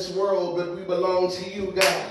this world, but we belong to you, God.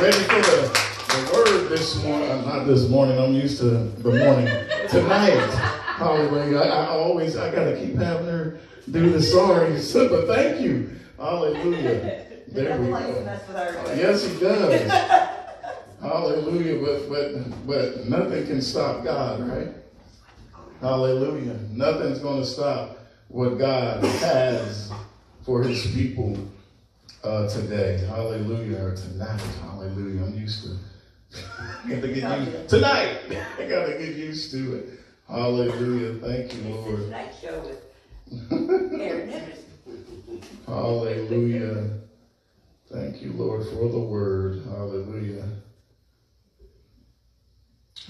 Ready for the, the word this morning? Uh, not this morning. I'm used to the morning. Tonight. Hallelujah. I, I always I gotta keep having her do the sorry, so, but thank you. Hallelujah. There we go. Yes, he does. Hallelujah. But but but nothing can stop God, right? Hallelujah. Nothing's gonna stop what God has for his people uh, today. Hallelujah. Or tonight. Hallelujah. I'm used to I gotta get used tonight. I gotta get used to it. Hallelujah. Thank you, Lord. Night show with Aaron Henderson. Hallelujah. Thank you, Lord, for the word. Hallelujah.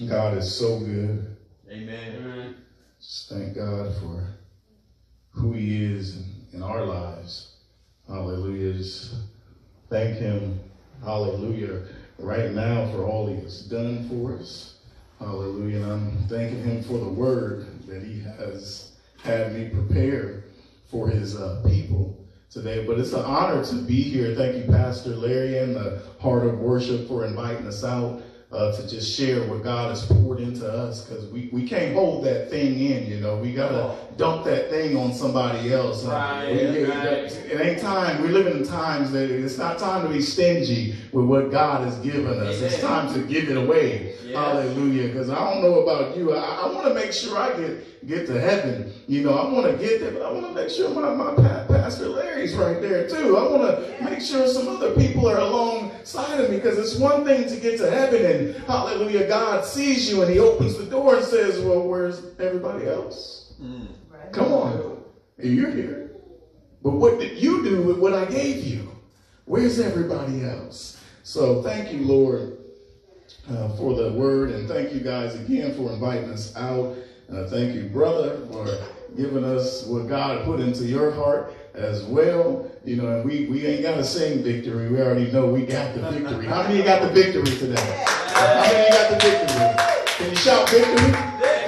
God is so good. Amen. Just thank God for who He is in, in our lives. Hallelujah. Thank Him. Hallelujah. Right now for all He has done for us. Hallelujah. And I'm thanking Him for the word that He has had me prepare for His uh, people today. But it's an honor to be here. Thank you, Pastor Larry and the Heart of Worship for inviting us out uh, to just share what God has poured into us because we, we can't hold that thing in, you know. We got to dump that thing on somebody else. Right, we- it, right. it ain't time. We live in times that it's not time to be stingy with what God has given us. It's time to give it away. Yes. Hallelujah. Because I don't know about you. I, I want to make sure I get, get to heaven. You know, I want to get there, but I want to make sure my, my pa- Pastor Larry's right there too. I want to make sure some other people are alongside of me because it's one thing to get to heaven and hallelujah, God sees you and he opens the door and says, well, where's everybody else? Mm. Come on. You're here. But what did you do with what I gave you? Where's everybody else? So thank you, Lord, uh, for the word. And thank you guys again for inviting us out. Uh, thank you, brother, for giving us what God put into your heart as well. You know, and we, we ain't got to sing victory. We already know we got the victory. How many got the victory today? How many got the victory? Can you shout victory?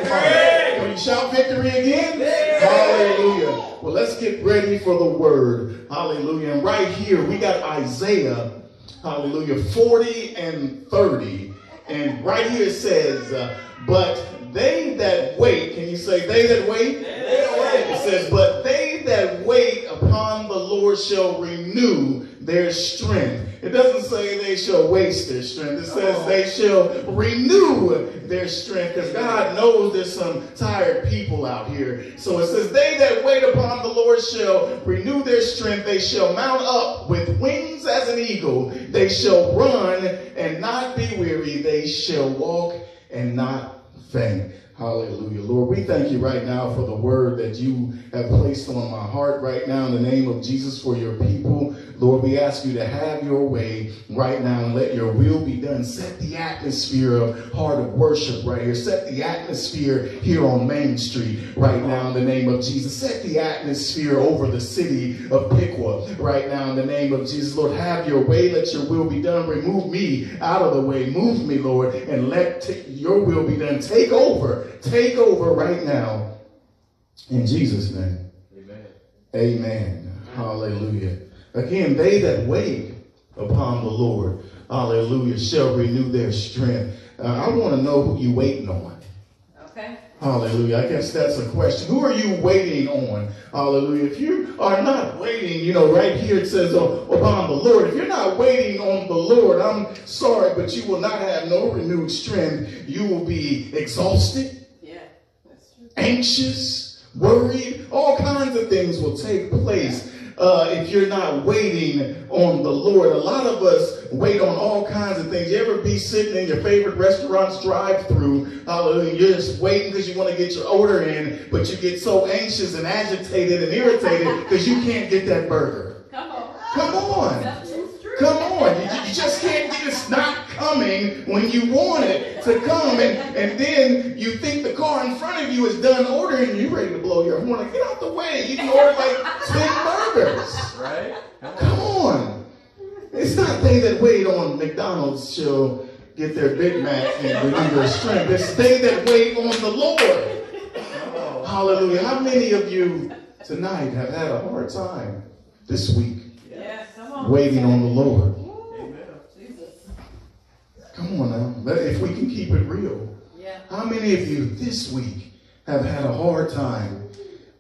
Come on. Can you shout victory again? Hallelujah. Well, let's get ready for the word. Hallelujah. And right here, we got Isaiah, hallelujah, 40 and 30. And right here it says, uh, But they that wait, can you say, they that wait? It says, But they that wait upon the Lord shall renew their strength. It doesn't say they shall waste their strength. It says they shall renew their strength because God knows there's some tired people out here. So it says, They that wait upon the Lord shall renew their strength. They shall mount up with wings as an eagle. They shall run and not be weary. They shall walk and not faint. Hallelujah. Lord, we thank you right now for the word that you have placed on my heart right now in the name of Jesus for your people. Lord, we ask you to have your way right now and let your will be done. Set the atmosphere of heart of worship right here. Set the atmosphere here on Main Street right now in the name of Jesus. Set the atmosphere over the city of Piqua right now in the name of Jesus. Lord, have your way. Let your will be done. Remove me out of the way. Move me, Lord, and let your will be done. Take over. Take over right now. In Jesus' name. Amen. Amen. Hallelujah. Again, they that wait upon the Lord, hallelujah, shall renew their strength. Uh, I want to know who you waiting on. Okay. Hallelujah. I guess that's a question. Who are you waiting on? Hallelujah. If you are not waiting, you know, right here it says uh, upon the Lord. If you're not waiting on the Lord, I'm sorry, but you will not have no renewed strength. You will be exhausted Yeah. That's true. Anxious, worried, all kinds of things will take place uh, if you're not waiting on the Lord. A lot of us wait on all kinds of things. You ever be sitting in your favorite restaurant's drive-through, hallelujah, you're just waiting because you want to get your order in, but you get so anxious and agitated and irritated because you can't get that burger. Come on. Come on. Come on. You, you just can't get it's not coming when you want it to come. And, and then you think the car in front of you is done ordering and you're ready to blow your horn. Like, get out the way. You can order like 10 burgers. Right? Come Come on. It's not they that wait on McDonald's shall get their Big Mac and renew their strength. It's they that wait on the Lord. on. Hallelujah. How many of you tonight have had a hard time this week Yes. On. waiting on the Lord? Amen. Jesus. Come on now. If we can keep it real. Yeah. How many of you this week have had a hard time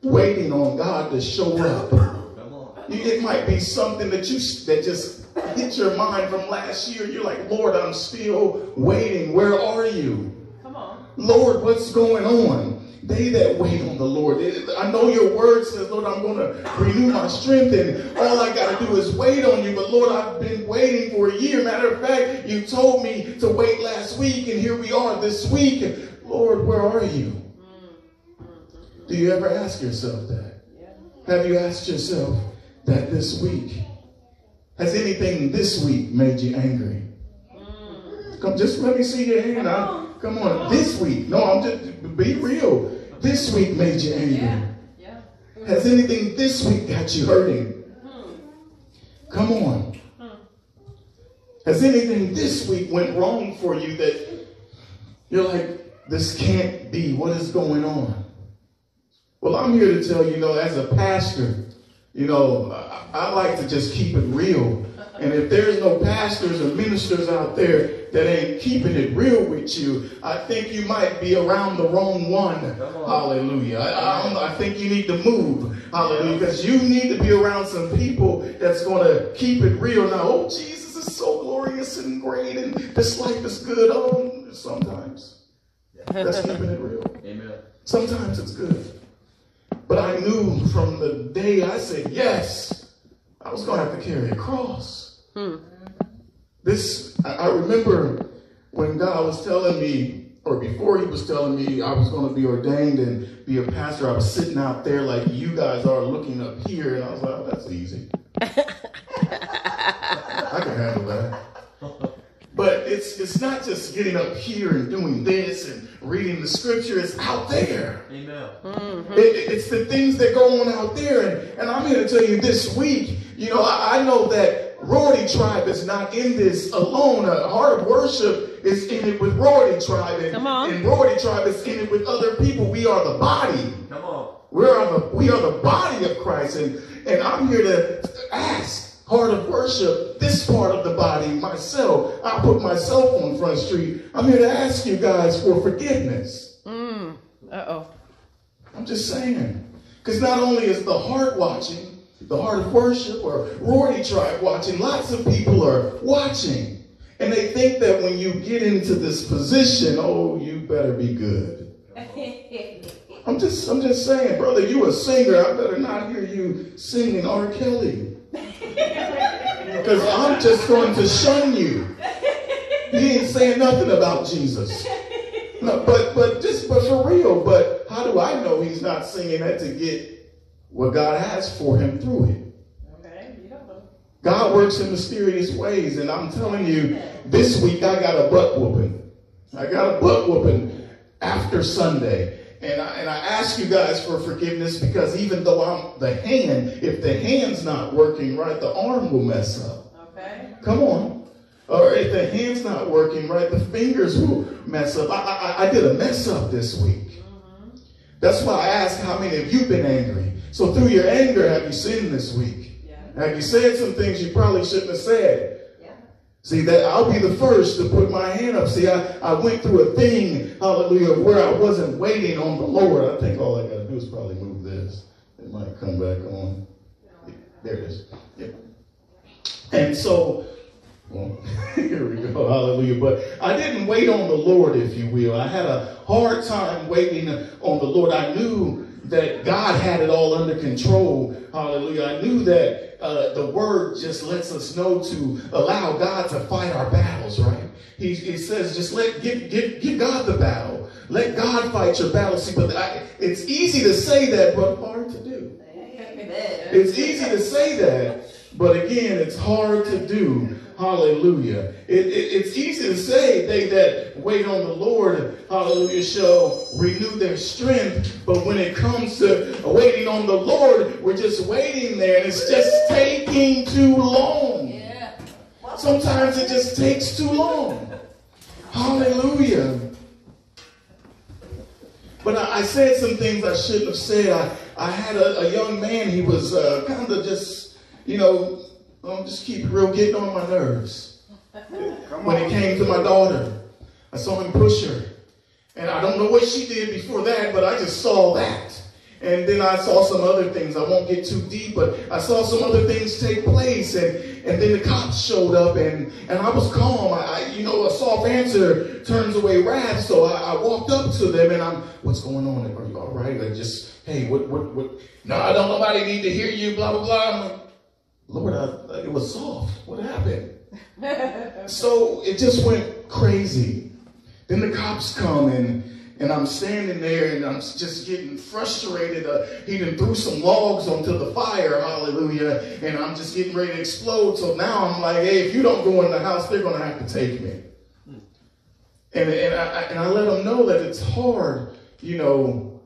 waiting on God to show up? Come on. It might be something that you that just hit your mind from last year. You're like, Lord, I'm still waiting. Where are you? Come on. Lord, what's going on? They that wait on the Lord. I know your word says, Lord, I'm going to renew my strength, and all I got to do is wait on you. But Lord, I've been waiting for a year. Matter of fact, you told me to wait last week, and here we are this week. Lord, where are you? Do you ever ask yourself that? Have you asked yourself that this week? Has anything this week made you angry? Come, just let me see your hand. I'm, come on, this week. No, I'm just be real. This week made you angry. Yeah. Yeah. Has anything this week got you hurting? Hmm. Come on. Hmm. Has anything this week went wrong for you that you're like, this can't be? What is going on? Well, I'm here to tell you, you know, as a pastor, you know, I, I like to just keep it real. And if there's no pastors or ministers out there that ain't keeping it real with you, I think you might be around the wrong one. On. Hallelujah. I, I, I think you need to move. Hallelujah. Because you need to be around some people that's going to keep it real. Now, oh, Jesus is so glorious and great, and this life is good. Oh, sometimes. That's keeping it real. Amen. Sometimes it's good. But I knew from the day I said yes, I was going to have to carry a cross. Hmm. This, I, I remember when God was telling me, or before He was telling me I was going to be ordained and be a pastor, I was sitting out there like you guys are looking up here, and I was like, oh, that's easy. I can handle that. But it's it's not just getting up here and doing this and reading the scripture. It's out there. Amen. Mm-hmm. It- it's the things that go on out there. And, and I'm here to tell you this week, you know, I, I know that Royalty Tryb is not in this alone. A heart of worship is in it with Royalty Tryb. And, Come on. and Royalty Tryb is in it with other people. We are the body. Come on. We are the we are the body of Christ, and and I'm here to ask heart of worship. This part of the body, myself, I put myself on Front Street. I'm here to ask you guys for forgiveness. Mm. Uh oh. I'm just saying, because not only is the heart watching, the heart of worship or Rory Tribe watching, lots of people are watching, and they think that when you get into this position, oh, you better be good. I'm just, I'm just saying, brother, you a singer. I better not hear you singing R. Kelly. Because I'm just going to shun you. He ain't saying nothing about Jesus. No, but but just but for real, but how do I know he's not singing that to get what God has for him through it? Okay, you know. God works in mysterious ways, and I'm telling you, this week I got a butt whooping. I got a butt whooping after Sunday. And I, and I ask you guys for forgiveness because even though I'm the hand, if the hand's not working right, the arm will mess up. Okay. Come on. Or if the hand's not working right, the fingers will mess up. I, I, I did a mess up this week. Mm-hmm. That's why I asked how many of you have been angry. So through your anger, have you sinned this week? Yeah. Have you said some things you probably shouldn't have said? Yeah. See, that I'll be the first to put my hand up. See, I, I went through a thing, hallelujah, where I wasn't waiting on the Lord. I think all I got to do is probably move this. It might come back on. There it is. Yep. And so, well, here we go, hallelujah. But I didn't wait on the Lord, if you will. I had a hard time waiting on the Lord. I knew that God had it all under control, hallelujah. I knew that uh, the word just lets us know to allow God to fight our battles, right? He, he says, just let give, give, give God the battle. Let God fight your battle. See, but I, it's easy to say that, but hard to do. It's easy to say that, but again, it's hard to do. Hallelujah. It, it- it's easy to say they that wait on the Lord, hallelujah, shall renew their strength. But when it comes to waiting on the Lord, we're just waiting there and it's just taking too long. Yeah. Sometimes it just takes too long. Hallelujah. But I, I said some things I shouldn't have said. I, I had a, a young man, he was uh, kind of just, you know, I'll just keep it real, getting on my nerves. When it came to my daughter, I saw him push her. And I don't know what she did before that, but I just saw that. And then I saw some other things. I won't get too deep, but I saw some other things take place. And, and then the cops showed up, and, and I was calm. I, I, you know, a soft answer turns away wrath. So I, I walked up to them, and I'm, what's going on? Are you all right? Like just, hey, what, what, what? No, I don't. Nobody need to hear you. Blah blah blah. Lord, I, it was soft. What happened? So it just went crazy. Then the cops come and and I'm standing there and I'm just getting frustrated. Uh, he done threw some logs onto the fire, hallelujah, and I'm just getting ready to explode. So now I'm like, hey, if you don't go in the house, they're gonna have to take me. And, and, I, and I let them know that it's hard, you know,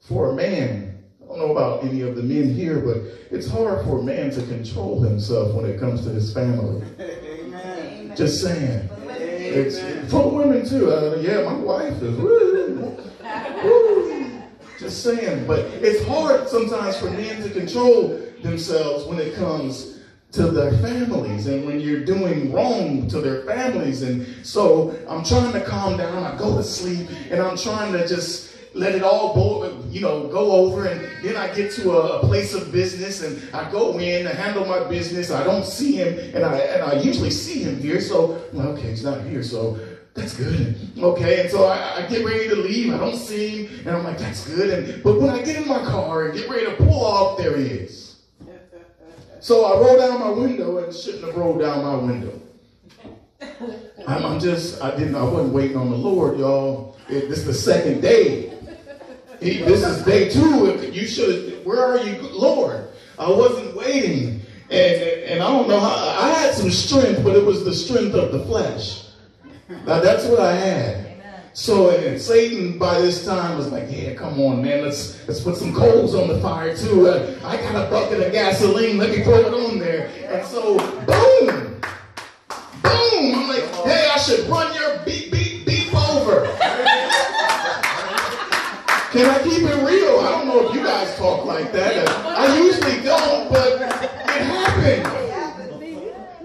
for a man. I don't know about any of the men here, but it's hard for a man to control himself when it comes to his family. Amen. Just saying. It's for women too. Uh, yeah, my wife is. Woo, woo. Just saying, but it's hard sometimes for men to control themselves when it comes to their families and when you're doing wrong to their families. And so I'm trying to calm down. I go to sleep and I'm trying to just let it all go, you know, go over. And then I get to a, a place of business and I go in to handle my business. I don't see him and I, and I usually see him here. So, well, okay, he's not here. So that's good. Okay, and so I, I get ready to leave. I don't see him, and I'm like, that's good. And but when I get in my car and get ready to pull off, there he is. So I roll down my window and shouldn't have rolled down my window. I'm, I'm just, I didn't, I wasn't waiting on the Lord, y'all. It, this is the second day. He, this is day two. You should. Where are you, Lord? I wasn't waiting, and and I don't know how. I had some strength, but it was the strength of the flesh. Now that's what I had. So and Satan by this time was like, yeah, come on, man, let's let's put some coals on the fire too. Uh, I got a bucket of gasoline, let me throw it on there. And so, boom, boom. I'm like, hey, I should run your beep, beep over. Can I keep it real? I don't know if you guys talk like that. I usually don't, but it happened.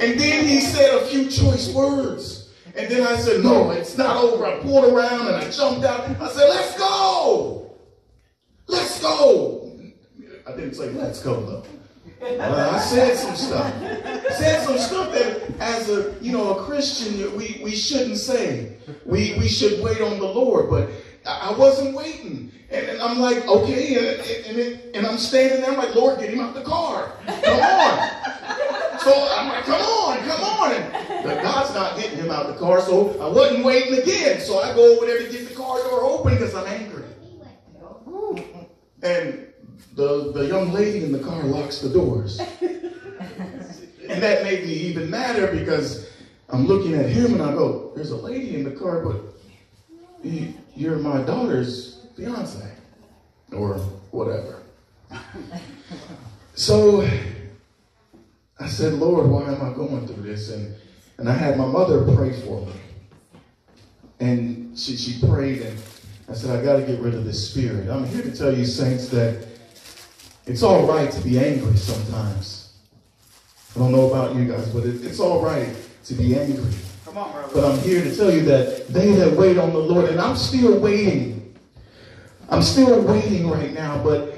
And then he said a few choice words. And then I said, no, it's not over. I pulled around and I jumped out. I said, let's go. Let's go. I didn't say let's go though. I said some stuff. Said some stuff that as a you know a Christian we, we shouldn't say. We we should wait on the Lord, but I wasn't waiting. And, and I'm like, okay, and, and, and, I'm standing there, I'm like, Lord, get him out the car. Come on. So I'm like, come on, come on. And but God's not getting him out the car, so I wasn't waiting again. So I go over there to get the car door open because I'm angry. And the, the young lady in the car locks the doors. and that made me even madder because I'm looking at him and I go, there's a lady in the car, but you- you're my daughter's fiance or whatever. So I said, Lord, why am I going through this? And, and I had my mother pray for me. And she, she prayed, and I said, I got to get rid of this spirit. I'm here to tell you, saints, that it's all right to be angry sometimes. I don't know about you guys, but it, it's all right to be angry. On. But I'm here to tell you that they that wait on the Lord, and I'm still waiting. I'm still waiting right now, but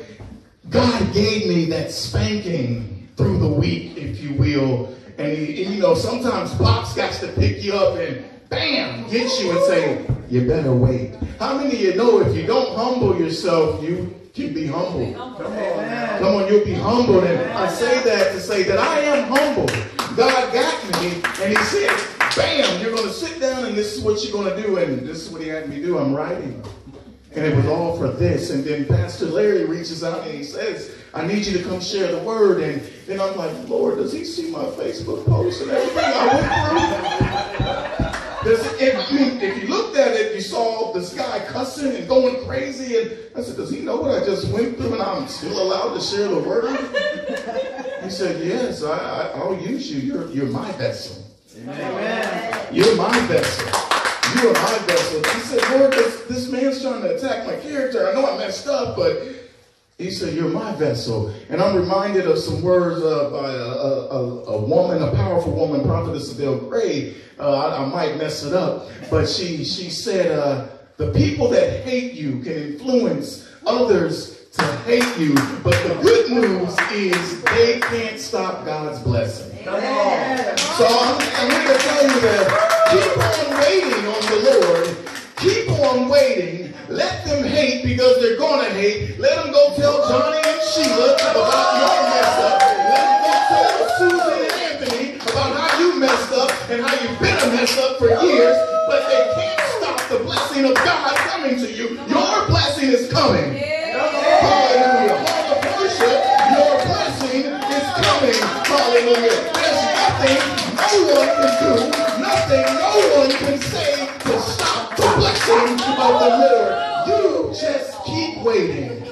God gave me that spanking through the week, if you will. And, and you know, sometimes Pops got to pick you up and bam, get you and say, you better wait. How many of you know if you don't humble yourself, you can be humbled? Come on. Come on, you'll be humbled. And I say that to say that I am humble. God got me, and He said, bam, you're going to sit down, and this is what you're going to do. And this is what He had me do. I'm writing. And it was all for this. And then Pastor Larry reaches out and he says, I need you to come share the word. And then I'm like, Lord, does he see my Facebook post and everything I went through? Does, if, you, if you looked at it, you saw this guy cussing and going crazy. And I said, Does he know what I just went through and I'm still allowed to share the word? He said, Yes, I, I, I'll use you. You're, you're my vessel. Amen. You're my vessel. You are my vessel. He said, Lord, this, this man's trying to attack my character. I know I messed up, but he said, You're my vessel. And I'm reminded of some words uh, by a, a, a, woman, a powerful woman, Prophetess Adele Gray. Uh, I, I might mess it up, but she, she said, uh, The people that hate you can influence others to hate you, but the good news is they can't stop God's blessing. Come on. So I'm, I'm here to tell you that keep on waiting on the Lord. Keep on waiting. Let them hate because they're going to hate. Let them go tell Johnny and Sheila about your mess up. Let them go tell Susan and Anthony about how you messed up and how you've been a mess up for years. But they can't stop the blessing of God coming to you. Your blessing is coming. Hallelujah. Hall of worship, your blessing is coming. Hallelujah. There's nothing no one can do, nothing no one can say to stop the blessing of the Lord. You just keep waiting.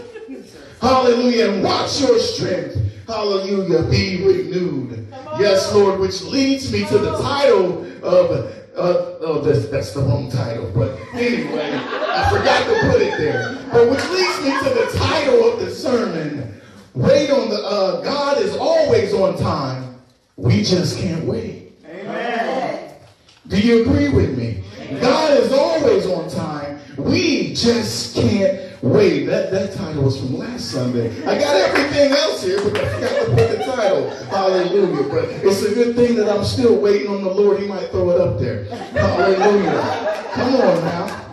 Hallelujah. Watch your strength. Hallelujah. Be renewed. Yes, Lord, which leads me to the title of uh, oh, that's, that's the wrong title. But anyway, I forgot to put it there. But which leads me to the title of the sermon. Wait on the, uh, God is always on time. We just can't wait. Amen. Do you agree with me? God is always on time. We just can't wait. That, that title was from last Sunday. I got everything else here, but I forgot to put the title. Hallelujah. But it's a good thing that I'm still waiting on the Lord. He might throw it up there. Hallelujah. Come on now.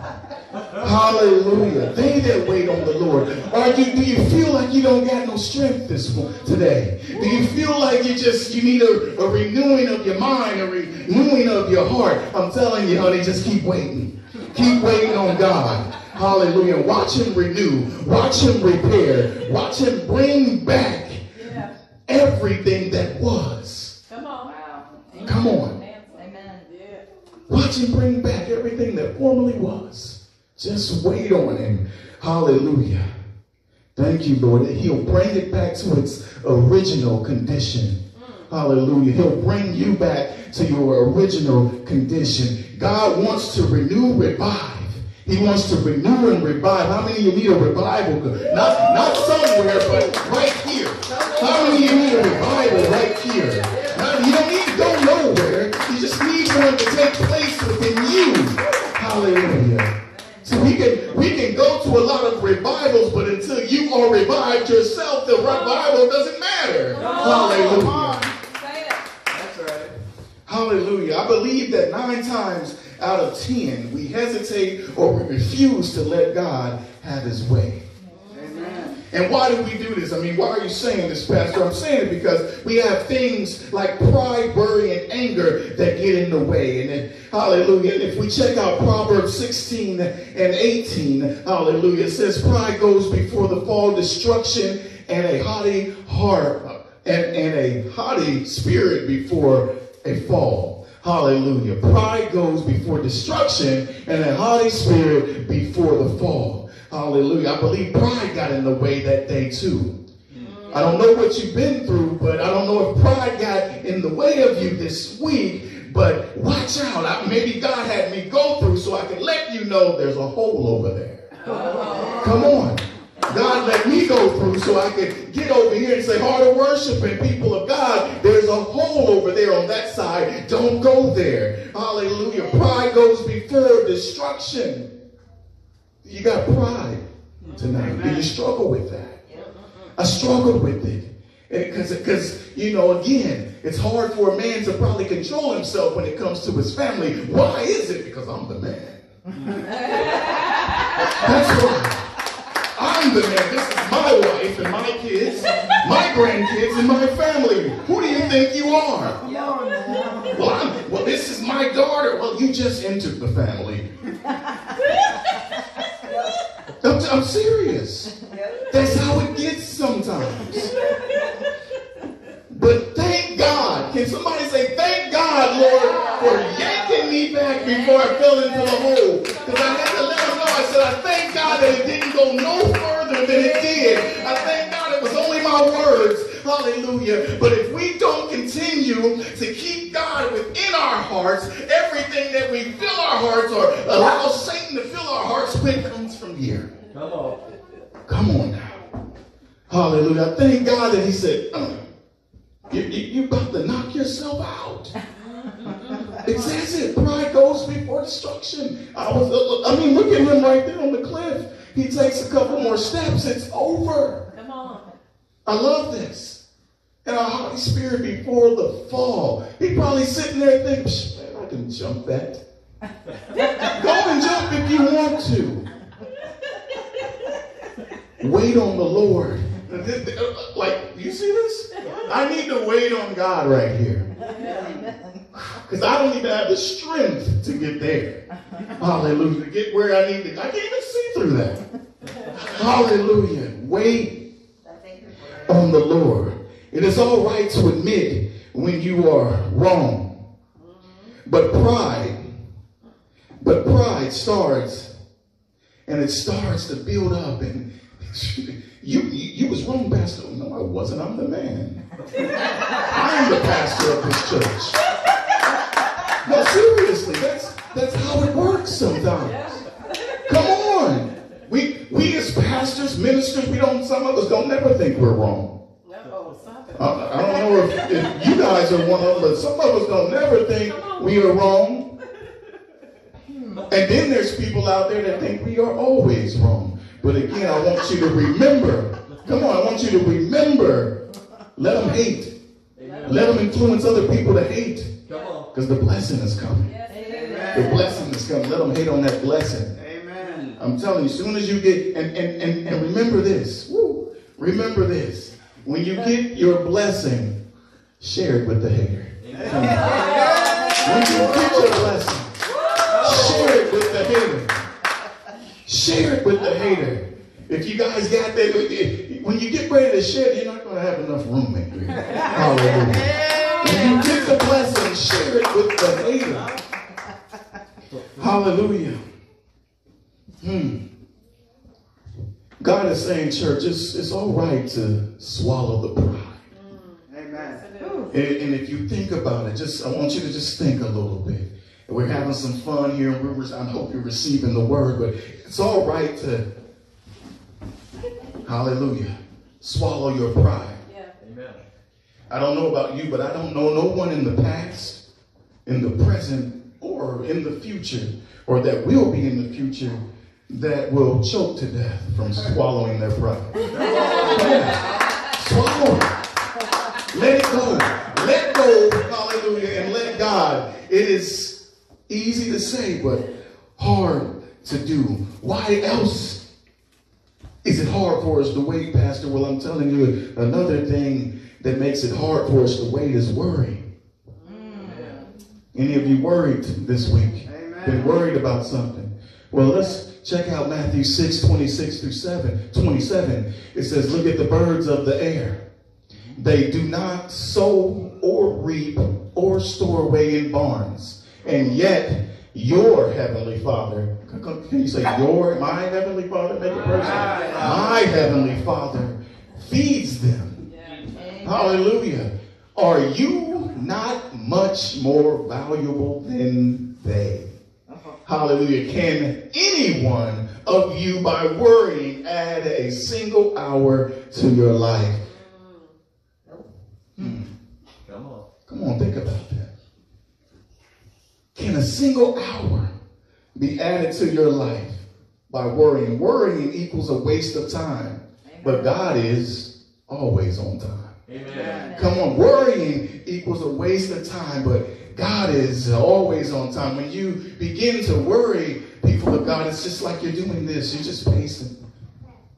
Hallelujah. They that wait on the Lord. Are you, do you feel like you don't got no strength this today? Do you feel like you just you need a, a renewing of your mind, a renewing of your heart? I'm telling you, honey, just keep waiting. Keep waiting on God. Hallelujah. Watch him renew. Watch him repair. Watch him bring back everything that was. Come on. Wow. Come on. Amen. Yeah. Watch him bring back everything that formerly was. Just wait on him. Hallelujah. Thank you, Lord. that He'll bring it back to its original condition. Hallelujah. He'll bring you back to your original condition. God wants to renew, revive. He wants to renew and revive. How many of you need a revival? Not, not somewhere, but right here. How many of you need a revival right here? Now, you don't need to go nowhere. You just need one to take place within you. Hallelujah. So we can we can go to a lot of revivals, but until you are revived yourself, the revival doesn't matter. Hallelujah. That's right. Hallelujah. I believe that nine times out of ten, we hesitate or we refuse to let God have his way. Amen. And why do we do this? I mean, why are you saying this, Pastor? I'm saying it because we have things like pride, worry, and anger that get in the way. And then, hallelujah. And if we check out Proverbs 16 and 18, hallelujah, it says pride goes before the fall, destruction, and a haughty heart, and, and a haughty spirit before a fall. Hallelujah. Pride goes before destruction and a haughty spirit before the fall. Hallelujah. I believe pride got in the way that day too. I don't know what you've been through, but I don't know if pride got in the way of you this week. But watch out. I, maybe God had me go through so I could let you know there's a hole over there. Oh. Come on. God let me go through so I could get over here and say, Heart of worship and people of God, there's a hole over there on that side. Don't go there. Hallelujah. Pride goes before destruction. You got pride tonight. Do you struggle with that? I struggled with it. Because, because, you know, again, it's hard for a man to probably control himself when it comes to his family. Why is it? Because I'm the man. That's right. I'm the man. This is my wife and my kids, my grandkids, and my family. Who do you think you are? Well, I'm, well, this is my daughter. Well, you just entered the family. I'm, I'm serious. That's how it gets sometimes. But thank God. Can somebody say, thank God, Lord, for yanking me back before I fell into the hole? Because I had to. I said, I thank God that it didn't go no further than it did. I thank God it was only my words. Hallelujah. But if we don't continue to keep God within our hearts, everything that we fill our hearts or allow Satan to fill our hearts with comes from here. Come on. Come on now. Hallelujah. I Thank God that He said, uh, you, you, you about to knock yourself out. It says it. Pride goes before destruction. I was. I mean, look at him right there on the cliff. He takes a couple more steps. It's over. Come on. I love this. And our Holy Spirit before the fall. He probably sitting there thinking, "Psh, man, I can jump that. Go and jump if you want to. Wait on the Lord. Like, you see this? I need to wait on God right here. Because I don't even have the strength to get there. Hallelujah. To get where I need to. I can't even see through that. Hallelujah. Wait on the Lord. It is all right to admit when you are wrong. But pride, but pride starts, and it starts to build up. And you, you, you was wrong, Pastor. No, I wasn't. I'm the man. I'm the pastor of this church. No, seriously, that's that's how it works sometimes. Come on. We we as pastors, ministers, we don't some of us don't never think we're wrong. Stop. I, I don't know if, if you guys are one of them, but some of us don't never think we are wrong. And then there's people out there that think we are always wrong. But again, I want you to remember. Come on, I want you to remember. Let them hate. Let them influence other people to hate. Come on. Because the blessing is coming. The blessing is coming. Let them hate on that blessing. Amen. I'm telling you, as soon as you get, and, and, and, and remember this, woo, remember this. When you get your blessing, share it with the hater. When you get your blessing, share it with the hater. Share it with the hater. If you guys got that, when you get ready to share, you're not going to have enough room in here. Hallelujah. When you get the blessing, share it with the hater. Hallelujah. Hmm. God is saying, church, it's, it's all right to swallow the pride. Amen. And, and if you think about it, just I want you to just think a little bit. We're having some fun here, and we're, I hope you're receiving the word, but it's all right to, hallelujah, swallow your pride. Yeah. I don't know about you, but I don't know no one in the past, in the present, or in the future, or that will be in the future that will choke to death from swallowing their pride. Swallow it. Let it go. Let go, hallelujah, and let God. It is easy to say, but hard to do. Why else is it hard for us to wait, Pastor? Well, I'm telling you another thing that makes it hard for us to wait is worry. Any of you worried this week? Been worried about something? Well, let's check out Matthew 6, 26 through 7, 27. It says, Look at the birds of the air. They do not sow or reap or store away in barns. And yet, your heavenly Father, can you say your, my heavenly Father? Make it personal. Ah, my heavenly Father feeds them. Hallelujah. Are you not much more valuable than they? Hallelujah. Can anyone of you, by worrying, add a single hour to your life? Hmm. Come on. Come on, think about that. Can a single hour be added to your life by worrying? Worrying equals a waste of time, but God is always on time. Amen. Come on, worrying equals a waste of time, but God is always on time. When you begin to worry, people of God, it's just like you're doing this. You're just pacing.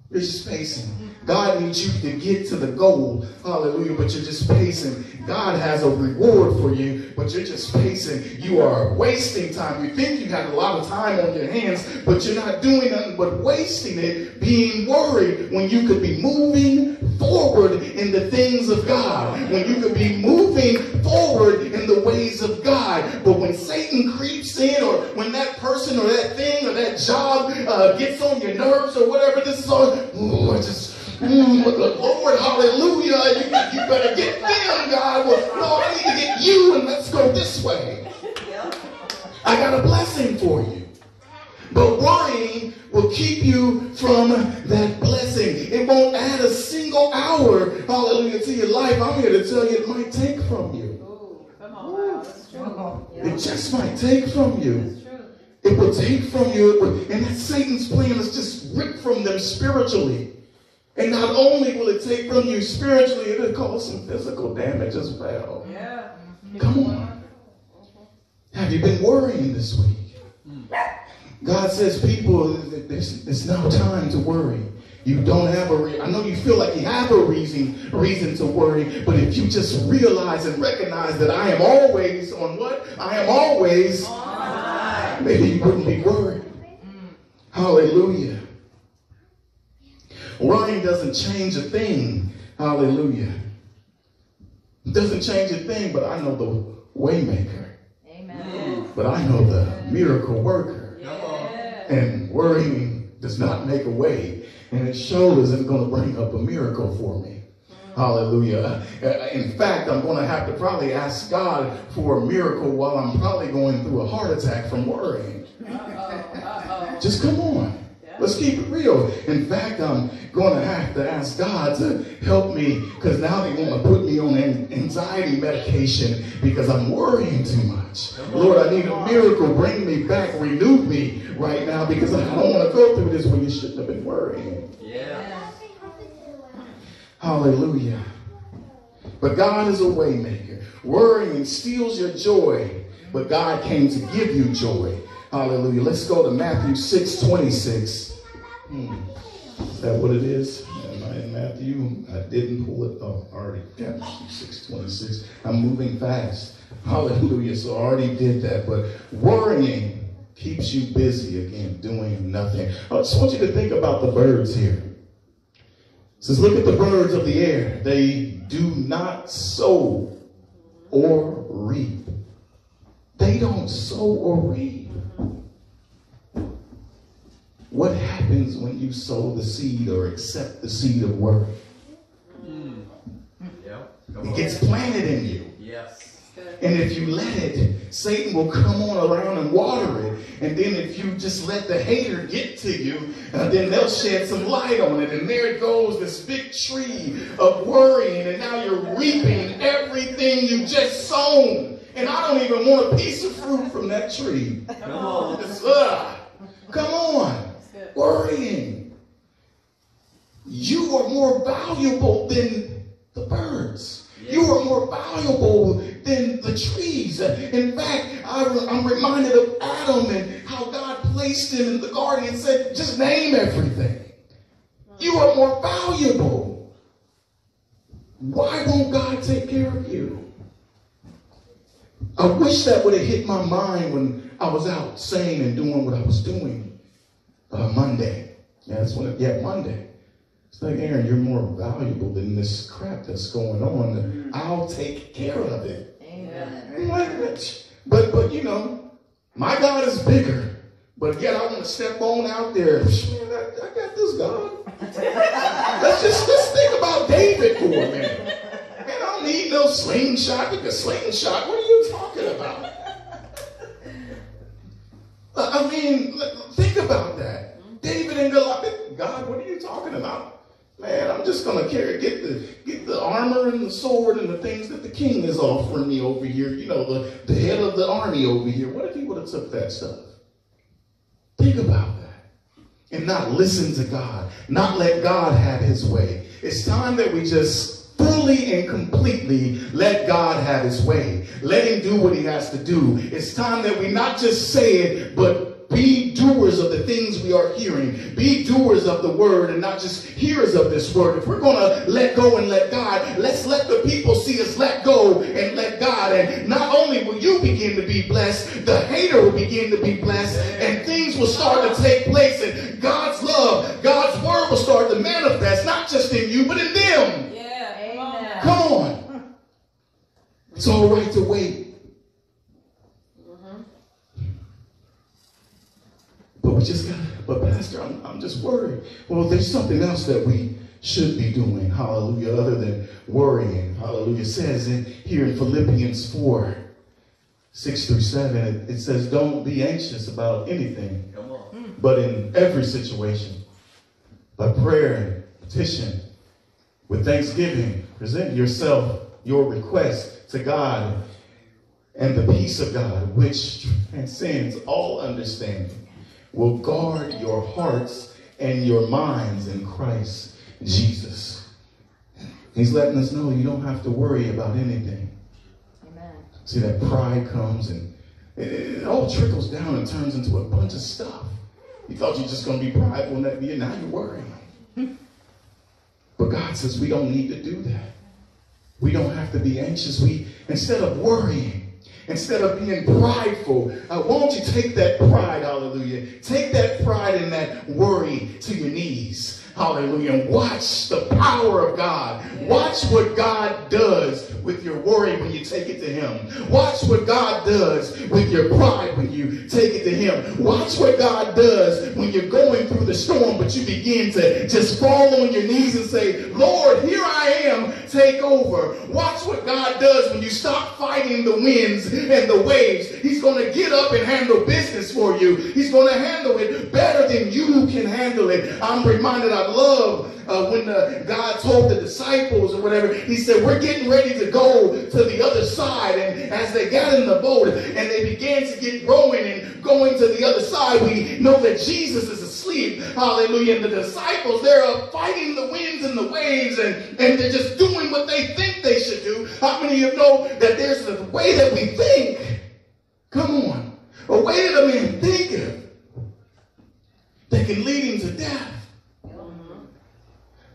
You're just pacing. God needs you to get to the goal. Hallelujah. But you're just pacing. God has a reward for you, but you're just pacing. You are wasting time. You think you have a lot of time on your hands, but you're not doing nothing but wasting it being worried when you could be moving forward in the things of God. When you could be moving forward in the ways of God. But when Satan creeps in, or when that person or that thing or that job uh, gets on your nerves or whatever, this is all, ooh, I just, ooh, Lord, hallelujah, you, you better get them, God. Well, no, I need to get you, and let's go this way. I got a blessing for you. But worrying will keep you from that blessing. It won't add a single hour, hallelujah, to your life. I'm here to tell you it might take from you. Ooh, come on. Wow, that's true. It just might take from you. It will take from you, and that Satan's plan is just rip from them spiritually. And not only will it take from you spiritually, it'll cause some physical damage as well. Yeah. Come on. Have you been worrying this week? God says, people, there's, it's now time to worry. You don't have a re- I know you feel like you have a reason, reason to worry, but if you just realize and recognize that I am always on what? I am always, maybe you wouldn't be worried. Hallelujah. Worrying doesn't change a thing. Hallelujah. It doesn't change a thing, but I know the waymaker. Amen. But I know the miracle worker. On. And worrying does not make a way. And it sure isn't going to bring up a miracle for me. Hallelujah. Uh, In fact, I'm going to have to probably ask God for a miracle while I'm probably going through a heart attack from worrying. Uh-oh. Just come on. Let's keep it real. In fact, I'm going to have to ask God to help me because now they want to put me on anxiety medication because I'm worrying too much. Lord, I need a miracle. Bring me back. Renew me right now because I don't want to go through this when you shouldn't have been worrying. Yeah. Hallelujah. But God is a waymaker. Worrying steals your joy, but God came to give you joy. Hallelujah. Let's go to Matthew 6 26. Hmm. Is that what it is? Am I in Matthew? I didn't pull it. I already got Matthew 6 26. I'm moving fast. Hallelujah. So I already did that. But worrying keeps you busy again, doing nothing. I just want you to think about the birds here. Says, look at the birds of the air. They do not sow or reap. They don't sow or reap. What happens when you sow the seed or accept the seed of worry? Hmm. Yeah. It gets planted in you. And if you let it, Satan will come on around and water it. And then if you just let the hater get to you, uh, then they'll shed some light on it. And there it goes, this big tree of worrying. And now you're reaping everything you just sown. And I don't even want a piece of fruit from that tree. Come on. Ugh. Come on. Worrying. You are more valuable than the birds. You are more valuable than the trees. In fact, I, am reminded of Adam and how God placed him in the garden and said, just name everything. You are more valuable. Why won't God take care of you? I wish that would have hit my mind when I was out saying and doing what I was doing uh, Monday. Yeah, that's when, yeah, Monday. It's like, Aaron, you're more valuable than this crap that's going on. I'll take care of it. Amen. But, but you know, my God is bigger. But yet I want to step on out there. Man, I, I got this God. let's just let's think about David for a minute. Man, I don't need no slingshot. Because slingshot, what are you talking about? I I mean, think about that. Mm-hmm. David and Goliath. God, what are you talking about? Man, I'm just gonna carry get the get the armor and the sword and the things that the king is offering me over here. You know, the, the head of the army over here. What if he would have took that stuff? Think about that. And not listen to God. Not let God have his way. It's time that we just fully and completely let God have his way. Let him do what he has to do. It's time that we not just say it, but be doers of the things we are hearing. Be doers of the word and not just hearers of this word. If we're going to let go and let God, let's let the people see us let go and let God. And not only will you begin to be blessed, the hater will begin to be blessed and things will start to take place and God's love, God's word will start to manifest, not just in you, but in them. Yeah. Come on Amen. Come on. It's all right to wait. But we just got, but Pastor, I'm, I'm just worried. Well, there's something else that we should be doing, hallelujah, other than worrying. Hallelujah. It says in, here in Philippians 4, 6 through 7, it, it says, Don't be anxious about anything, Come on. but in every situation, by prayer and petition, with thanksgiving, present yourself, your request to God, and the peace of God, which transcends all understanding, will guard your hearts and your minds in Christ Jesus. He's letting us know you don't have to worry about anything. Amen. See, that pride comes and it, it all trickles down and turns into a bunch of stuff. You thought you're just going to be prideful and that now you're worrying. But God says we don't need to do that. We don't have to be anxious. We instead of worrying, instead of being prideful, uh, why don't you take that pride, hallelujah, take that pride and that worry to your knees, hallelujah, and watch the power of God. Watch what God does with your worry when you take it to Him. Watch what God does with your pride when you take it to Him. Watch what God does when you're going through the storm, but you begin to just fall on your knees and say, Lord, here I am, take over. Watch what God does when you stop fighting the winds and the waves. He's going to get up and handle business for you. He's going to handle it better than you can handle it. I'm reminded, Love uh, when uh, God told the disciples or whatever, he said, we're getting ready to go to the other side. And as they got in the boat and they began to get rowing and going to the other side, we know that Jesus is asleep. Hallelujah. And the disciples, they're up fighting the winds and the waves and, and they're just doing what they think they should do. How many of you know that there's a way that we think? Come on. A way that a man thinketh that can lead him to death.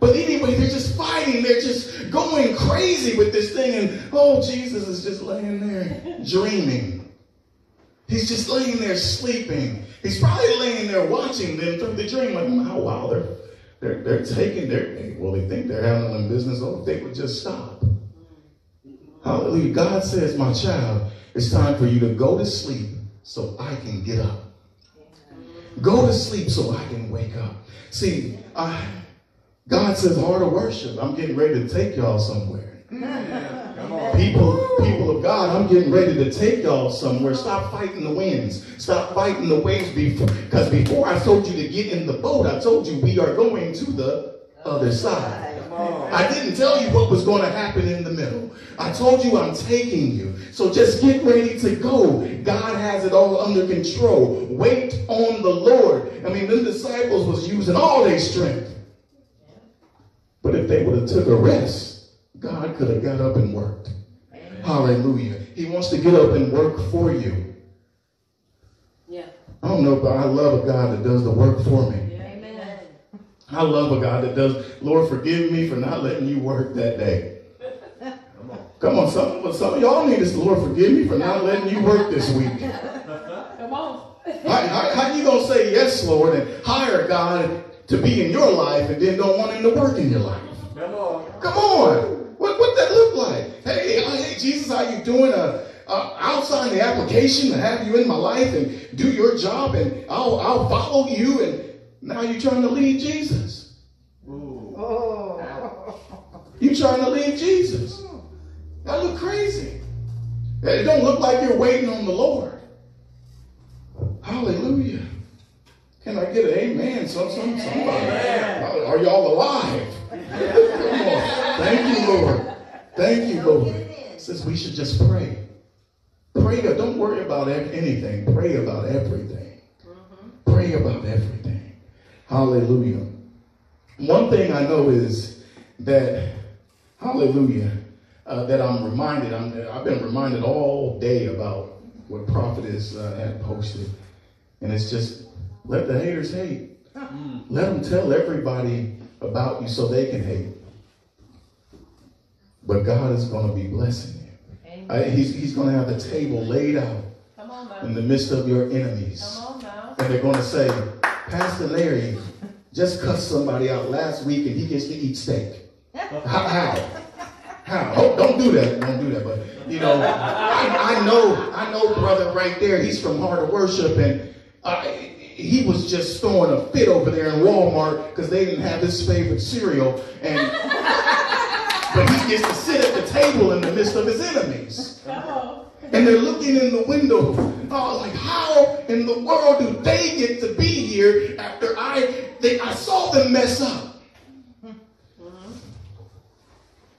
But anyway, they're just fighting. They're just going crazy with this thing. And oh, Jesus is just laying there dreaming. He's just laying there sleeping. He's probably laying there watching them through the dream. Like, oh, wow, they're, they're, they're taking their, well, they think they're handling business. Oh, if they would just stop. Hallelujah. God says, my child, it's time for you to go to sleep so I can get up. Go to sleep so I can wake up. See, I, God says, heart of worship. I'm getting ready to take y'all somewhere. Mm-hmm. Come on. People, people of God, I'm getting ready to take y'all somewhere. Stop fighting the winds. Stop fighting the waves before because before I told you to get in the boat, I told you we are going to the other side. I didn't tell you what was going to happen in the middle. I told you I'm taking you. So just get ready to go. God has it all under control. Wait on the Lord. I mean, the disciples was using all their strength. But if they would have took a rest, God could have got up and worked. Hallelujah. He wants to get up and work for you. Yeah. I don't know, but I love a God that does the work for me. Amen. I love a God that does. Lord, forgive me for not letting you work that day. Come on. Come on, some, some of y'all need this. Lord, forgive me for not letting you work this week. Come on. How, how, how you gonna say yes, Lord, and hire God to be in your life and then don't want him to work in your life? Come on. Come on. What what that look like? Hey, hey, Jesus, how you doing? Uh, uh, I'll sign the application to have you in my life and do your job, and I'll I'll follow you. And now you're trying to lead Jesus. Ooh. You trying to lead Jesus? That look crazy. It don't look like you're waiting on the Lord. Hallelujah. Can I get an amen? Some, some, somebody. Are y'all alive? Come on. Thank you, Lord. Thank you, Lord. Says we should just pray. Pray. Don't worry about anything. Pray about everything. Pray about everything. Hallelujah. One thing I know is that, hallelujah, uh, that I'm reminded, I'm, I've been reminded all day about what Prophetess uh, had posted. And it's just, let the haters hate. Let them tell everybody about you so they can hate. But God is going to be blessing you. Uh, he's he's going to have the table laid out Come on in the midst of your enemies. Come on. And they're going to say, Pastor Larry just cussed somebody out last week and he gets to eat steak. How? How? How? Oh, don't do that. Don't do that. But, you know, I, I know, I know brother right there. He's from Heart of Worship and uh, he was just throwing a fit over there in Walmart because they didn't have his favorite cereal. And but he gets to sit at the table in the midst of his enemies. Come. And they're looking in the window. Oh, like how in the world do they get to be here after I they, I saw them mess up? Uh-huh.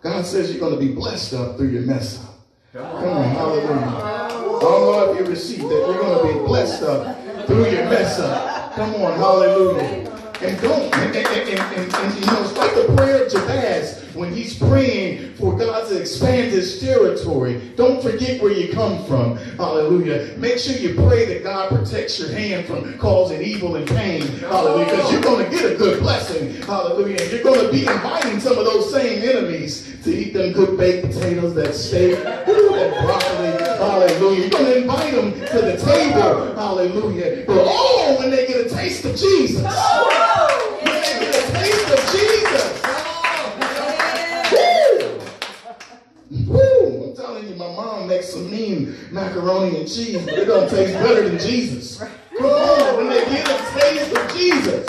God says you're going to be blessed up through your mess up. Come on. on, hallelujah. I don't know if you received that. You're going to be blessed up through your mess up. Come on, hallelujah. And don't, and, and, and, and, you know, it's like the prayer of Jabez when he's praying for God to expand his territory. Don't forget where you come from. Hallelujah. Make sure you pray that God protects your hand from causing evil and pain. Hallelujah. Because you're going to get a good blessing. Hallelujah. And you're going to be inviting some of those same enemies to eat them good baked potatoes, that steak, ooh, that broccoli. Hallelujah. You're going to invite them to the table. Hallelujah. But oh, when they get a taste of Jesus. When they get a taste of Jesus. Woo! I'm telling you, my mom makes some mean macaroni and cheese, but it don't taste better than Jesus. Come on, when they get a taste of Jesus,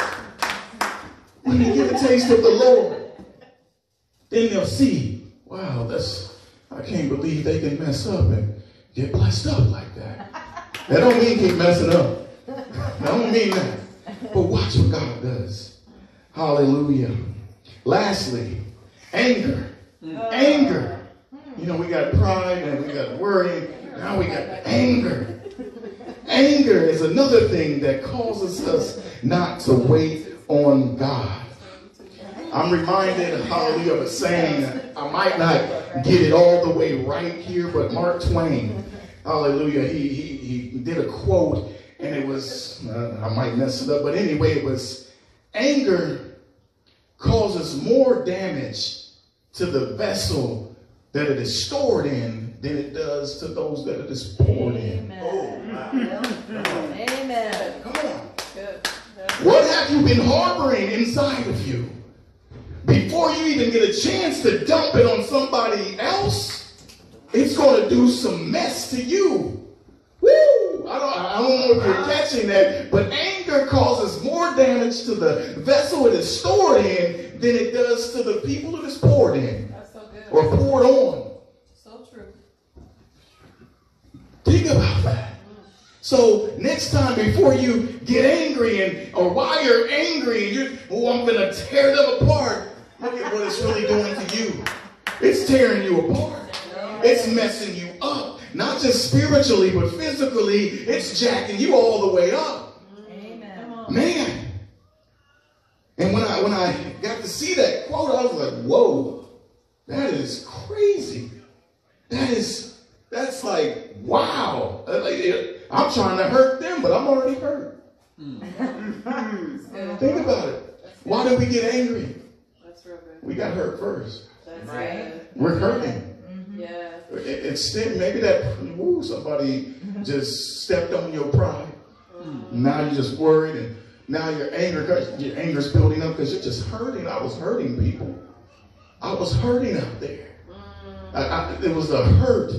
when they get a taste of the Lord, then they'll see, wow, that's, I can't believe they can mess up and get blessed up like that. That don't mean keep messing up. I don't mean that. But watch what God does. Hallelujah. Lastly, anger. Anger. You know, we got pride and we got worry. Now we got anger. Anger is another thing that causes us not to wait on God. I'm reminded, hallelujah, of a saying. I might not get it all the way right here, but Mark Twain, hallelujah, he, he, he did a quote, and it was, uh, I might mess it up, but anyway, it was anger causes more damage to the vessel that it is stored in than it does to those that it is poured in. Amen. Come on. Good. What have you been harboring inside of you? Before you even get a chance to dump it on somebody else, it's going to do some mess to you. Woo! I don't, I don't know if you're catching that, but anger causes more damage to the vessel it is stored in than it does to the people it is poured in. so good. or poured on. So true. Think about that. So next time before you get angry and or why you're angry and you're, oh, I'm gonna tear them apart. Look at what it's really doing to you. It's tearing you apart. It's messing you up. Not just spiritually, but physically, it's jacking you all the way up. Come on. Man. And when I when I got to see that quote, I was like, whoa, that is crazy. That is that's like wow. Uh, I'm trying to hurt them, but I'm already hurt. Think about it. Why do we get angry? That's real good. We got hurt first. That's Right. good. We're hurting. Mm-hmm. Yeah. It, it's still maybe that ooh, somebody mm-hmm. just stepped on your pride. Uh-huh. Now you're just worried, and now your anger, your anger's building up because you're just hurting. I was hurting people. I was hurting out there. Mm. I, I, it was a hurt.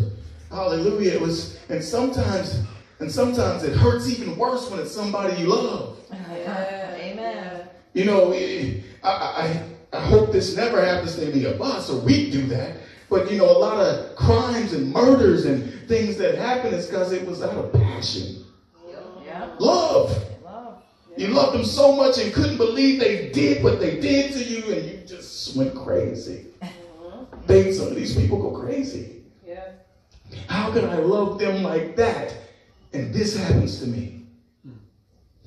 Hallelujah. It was, and sometimes, and sometimes it hurts even worse when it's somebody you love. Yeah. Amen. You know, I, I, I hope this never happens to any of us, or we do that. But you know, a lot of crimes and murders and things that happen is because it was out of passion, Yeah. love. Love. You loved them so much and couldn't believe they did what they did to you, and you just went crazy. Mm-hmm. Made some of these people go crazy. Yeah. How could I love them like that, and this happens to me?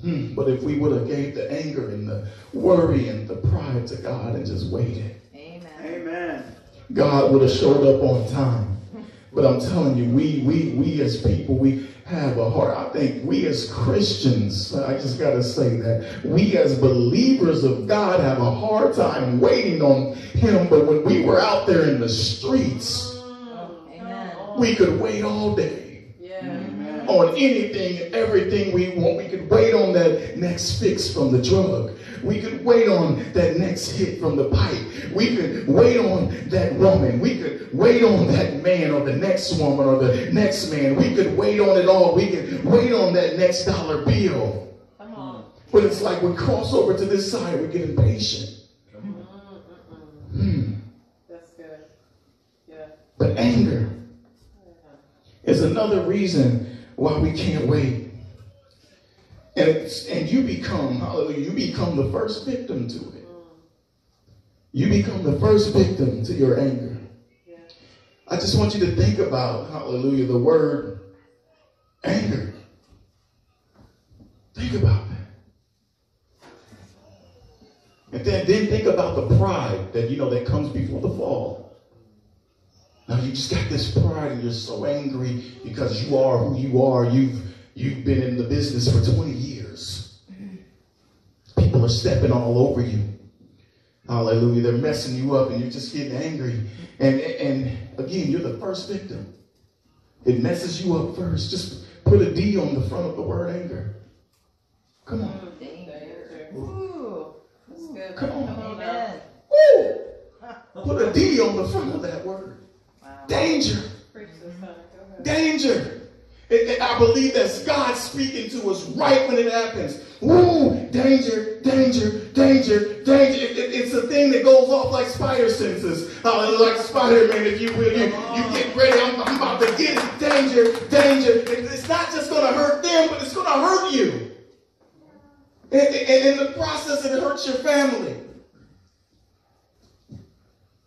Hmm, But if we would have gave the anger and the worry and the pride to God and just waited, Amen. Amen. God would have showed up on time. But I'm telling you, we we we as people, we have a heart. I think we as Christians, I just gotta say that we as believers of God have a hard time waiting on Him. But when we were out there in the streets, Amen. we could wait all day Yeah. On anything and everything we want. We could wait on that next fix from the drug. We could wait on that next hit from the pipe. We could wait on that woman. We could wait on that man or the next woman or the next man. We could wait on it all. We could wait on that next dollar bill. But it's like we cross over to this side, we get impatient. Hmm. That's good. Yeah. But anger is another reason why we can't wait. And, and you become, hallelujah, you become the first victim to it. You become the first victim to your anger. I just want you to think about, hallelujah, the word anger. Think about that. And then, then think about the pride that, you know, that comes before the fall. Now you just got this pride and you're so angry because you are who you are. You've you've been in the business for 20 years. People are stepping all over you. Hallelujah. They're messing you up and you're just getting angry. And and again, you're the first victim. It messes you up first. Just put a D on the front of the word anger. Come on. Oh, Danger. Ooh. That's good. Come on. now. Amen. Woo! Put a D on the front of that word. Danger. Danger. It- it- I believe that's God speaking to us right when it happens. Ooh, danger, danger, danger, danger. It- it- it's a thing that goes off like spider senses. Uh, like Spider-Man, if you will. You, you get ready. I'm, I'm about to get it. Danger, danger. It- it's not just going to hurt them, but it's going to hurt you. And, and in the process, it hurts your family.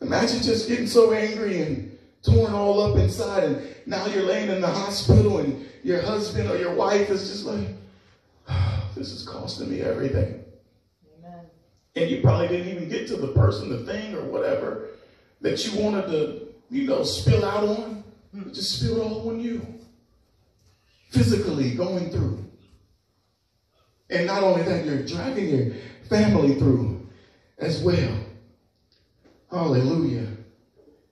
Imagine just getting so angry and torn all up inside, and now you're laying in the hospital, and your husband or your wife is just like, this is costing me everything. Amen. And you probably didn't even get to the person, the thing, or whatever that you wanted to, you know, spill out on. It just spilled all on you. Physically going through. And not only that, you're dragging your family through as well. Hallelujah.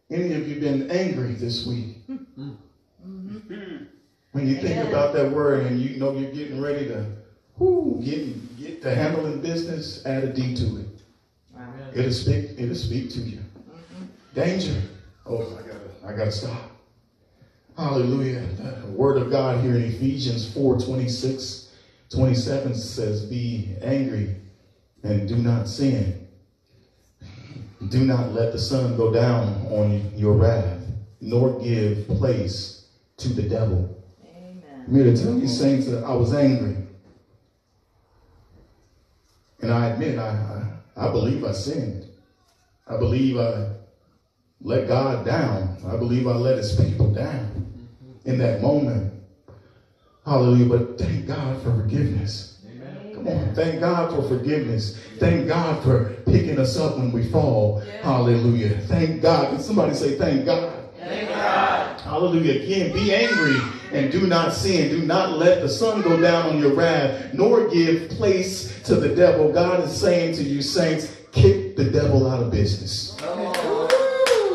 Any of you been angry this week? Mm-hmm. When you think Amen. about that word and you know you're getting ready to whoo, get, get to handling business, add a D to it. Wow. It'll speak, it'll speak to you. Mm-hmm. Danger. Oh, I gotta, I gotta stop. Hallelujah. The word of God here in Ephesians 4 26, 27 says, Be angry and do not sin. Do not let the sun go down on your wrath, nor give place to the devil. Amen. I'm here to tell you, saints, that I was angry. And I admit, I, I, I believe I sinned. I believe I let God down. I believe I let his people down in that moment. Hallelujah. But thank God for forgiveness. Come on. Thank God for forgiveness. Thank God for picking us up when we fall. Yeah. Hallelujah. Thank God. Can somebody say thank God? Thank God. Hallelujah. Again, be angry and do not sin. Do not let the sun go down on your wrath, nor give place to the devil. God is saying to you, saints, kick the devil out of business.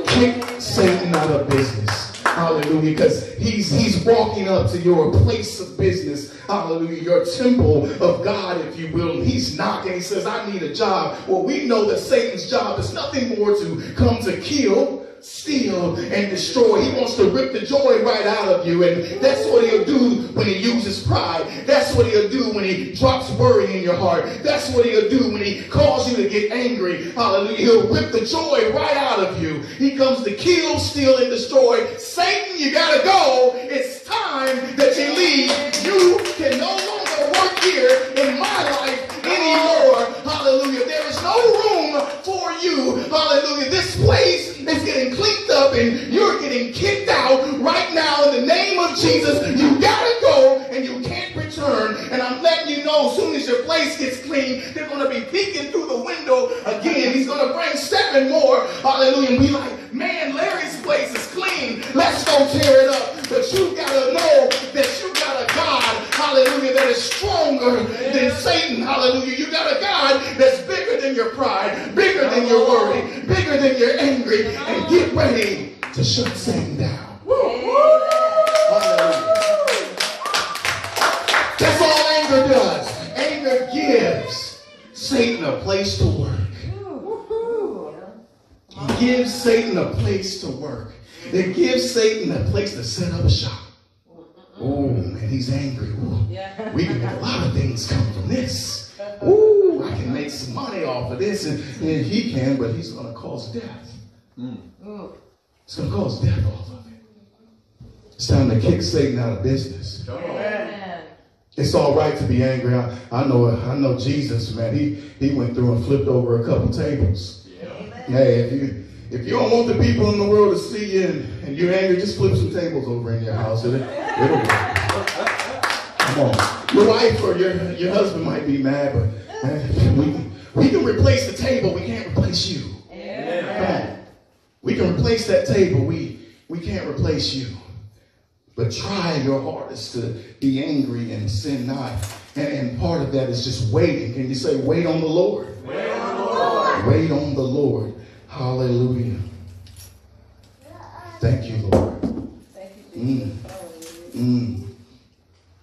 Kick Satan out of business. Hallelujah. Because he's he's walking up to your place of business. Hallelujah. Your temple of God, if you will. He's knocking. He says, I need a job. Well, we know that Satan's job is nothing more to come to kill, steal, and destroy. He wants to rip the joy right out of you. And that's what he'll do when he uses pride. That's what he'll do when he drops worry in your heart. That's what he'll do when he calls you to get angry. Hallelujah. He'll rip the joy right out of you. He comes to kill, steal, and destroy. Satan, you gotta go. It's time that you leave. You can no longer work here in my life anymore. Hallelujah. There is no room for you. Hallelujah. This place is getting cleaned up and you're getting kicked out right now in the name of Jesus. You gotta go and you can't And I'm letting you know as soon as your place gets clean, they're gonna be peeking through the window again. He's gonna bring seven more. Hallelujah. And be like, man, Larry's place is clean. Let's go tear it up. But you gotta know that you got a God, hallelujah, that is stronger than Satan. Hallelujah. You got a God that's bigger than your pride, bigger than your worry, bigger than your angry. And get ready to shut Satan down. Hallelujah. That's all anger does. Anger gives Satan a place to work. It gives Satan a place to work. It gives Satan a place to set up a shop. Oh man, he's angry. Ooh, Yeah. we can make a lot of things come from this. Ooh, I can make some money off of this, and, and he can, but he's going to cause death. It's going to cause death off of it. It's time to kick Satan out of business. Amen. It's all right to be angry. I, I know I know Jesus, man. He he went through and flipped over a couple tables. Yeah. Hey, if you if you don't want the people in the world to see you and, and you're angry, just flip some tables over in your house. It'll, it'll work. Come on. Your wife or your, your husband might be mad, but man, we, we can replace the table. We can't replace you. Come on. We can replace that table. We we can't replace you. But try your hardest to be angry and sin not. And, and part of that is just waiting. Can you say, wait on the Lord? Wait on the Lord. Wait on the Lord. Hallelujah. Thank you, Lord. Thank you, Jesus. Hallelujah. Mm.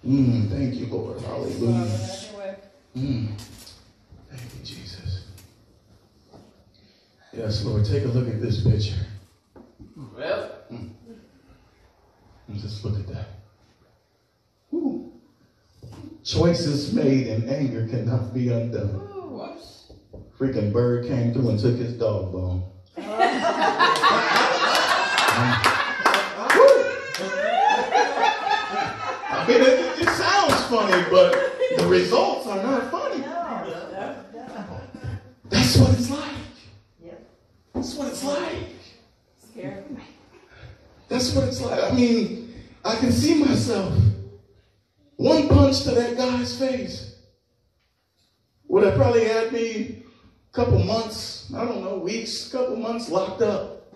Mm. Thank you, Lord. Hallelujah. Have your way. Mm. Thank you, Jesus. Yes, Lord. Take a look at this picture. Well, And just look at that. Whew. Choices made in anger cannot be undone. Freaking bird came through and took his dog bone. I mean, it, it sounds funny, but the results are not funny. No, no, no. That's what it's like. Yep. That's what it's like. That's what it's like. I mean, I can see myself. One punch to that guy's face would have probably had me a couple months, I don't know, weeks, a couple months locked up.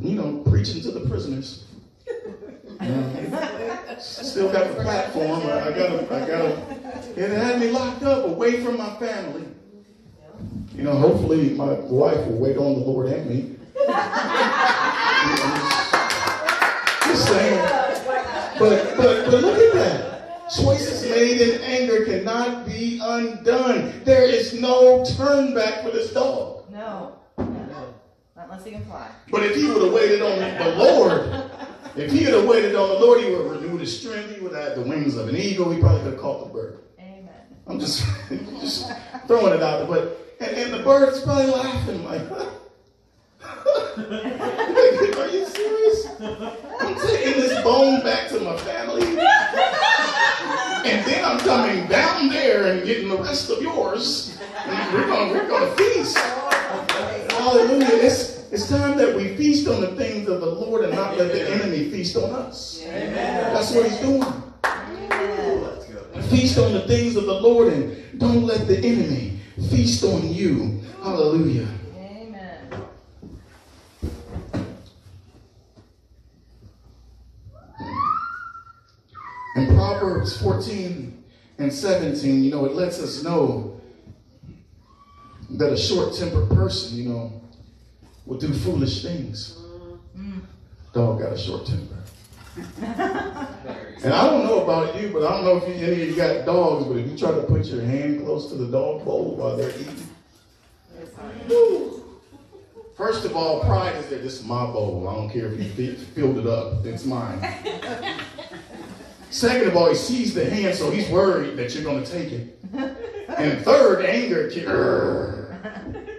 You know, preaching to the prisoners. Still got the platform. I, gotta, I gotta. It had me locked up, away from my family. You know, hopefully my wife will wait on the Lord and me. Saying. But but but look at that. Choices made in anger cannot be undone. There is no turn back for this dog. No. No. Not unless he can fly. But if he would have waited on the Lord, if he would have waited on the Lord, he would have renewed his strength. He would have had the wings of an eagle. He probably could have caught the bird. Amen. I'm just just throwing it out there. But And, and the bird's probably laughing like, Are you serious? I'm taking this bone back to my family. And then I'm coming down there and getting the rest of yours. And we're gonna we're gonna feast. Hallelujah. It's, it's time that we feast on the things of the Lord and not let the enemy feast on us. Amen. That's what he's doing. Feast on the things of the Lord and don't let the enemy feast on you. Hallelujah. In Proverbs 14 and 17, you know, it lets us know that a short tempered person, you know, will do foolish things. Mm. Dog got a short temper. And I don't know about you, but I don't know if you, any of you got dogs, but if you try to put your hand close to the dog bowl while they're eating, woo. First of all, pride is that this is my bowl. I don't care if you fi- filled it up, it's mine. Second of all, he sees the hand, so he's worried that you're going to take it. And third, anger.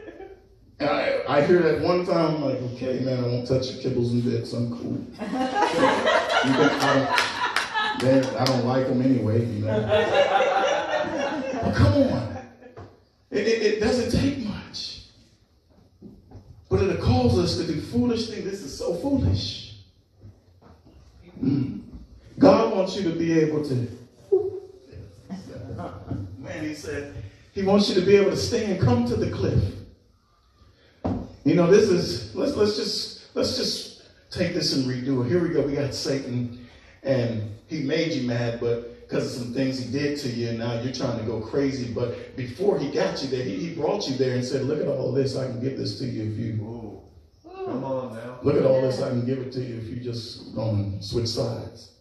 And I, I hear that one time, I'm like, okay, man, I won't touch your kibbles and bits. I'm cool. I, don't, I don't like them anyway, you know. But come on. It, it, it doesn't take much. But it'll cause us to do foolish things. This is so foolish. Mm. God wants you to be able to. Man, he said, He wants you to be able to stand, come to the cliff. You know, this is let's let's just let's just take this and redo it. Here we go. We got Satan, and he made you mad, but because of some things he did to you, and now you're trying to go crazy. But before he got you there, he, he brought you there and said, Look at all this, I can give this to you if you Ooh. Come on now. Look at all this. I can give it to you if you just go and switch sides.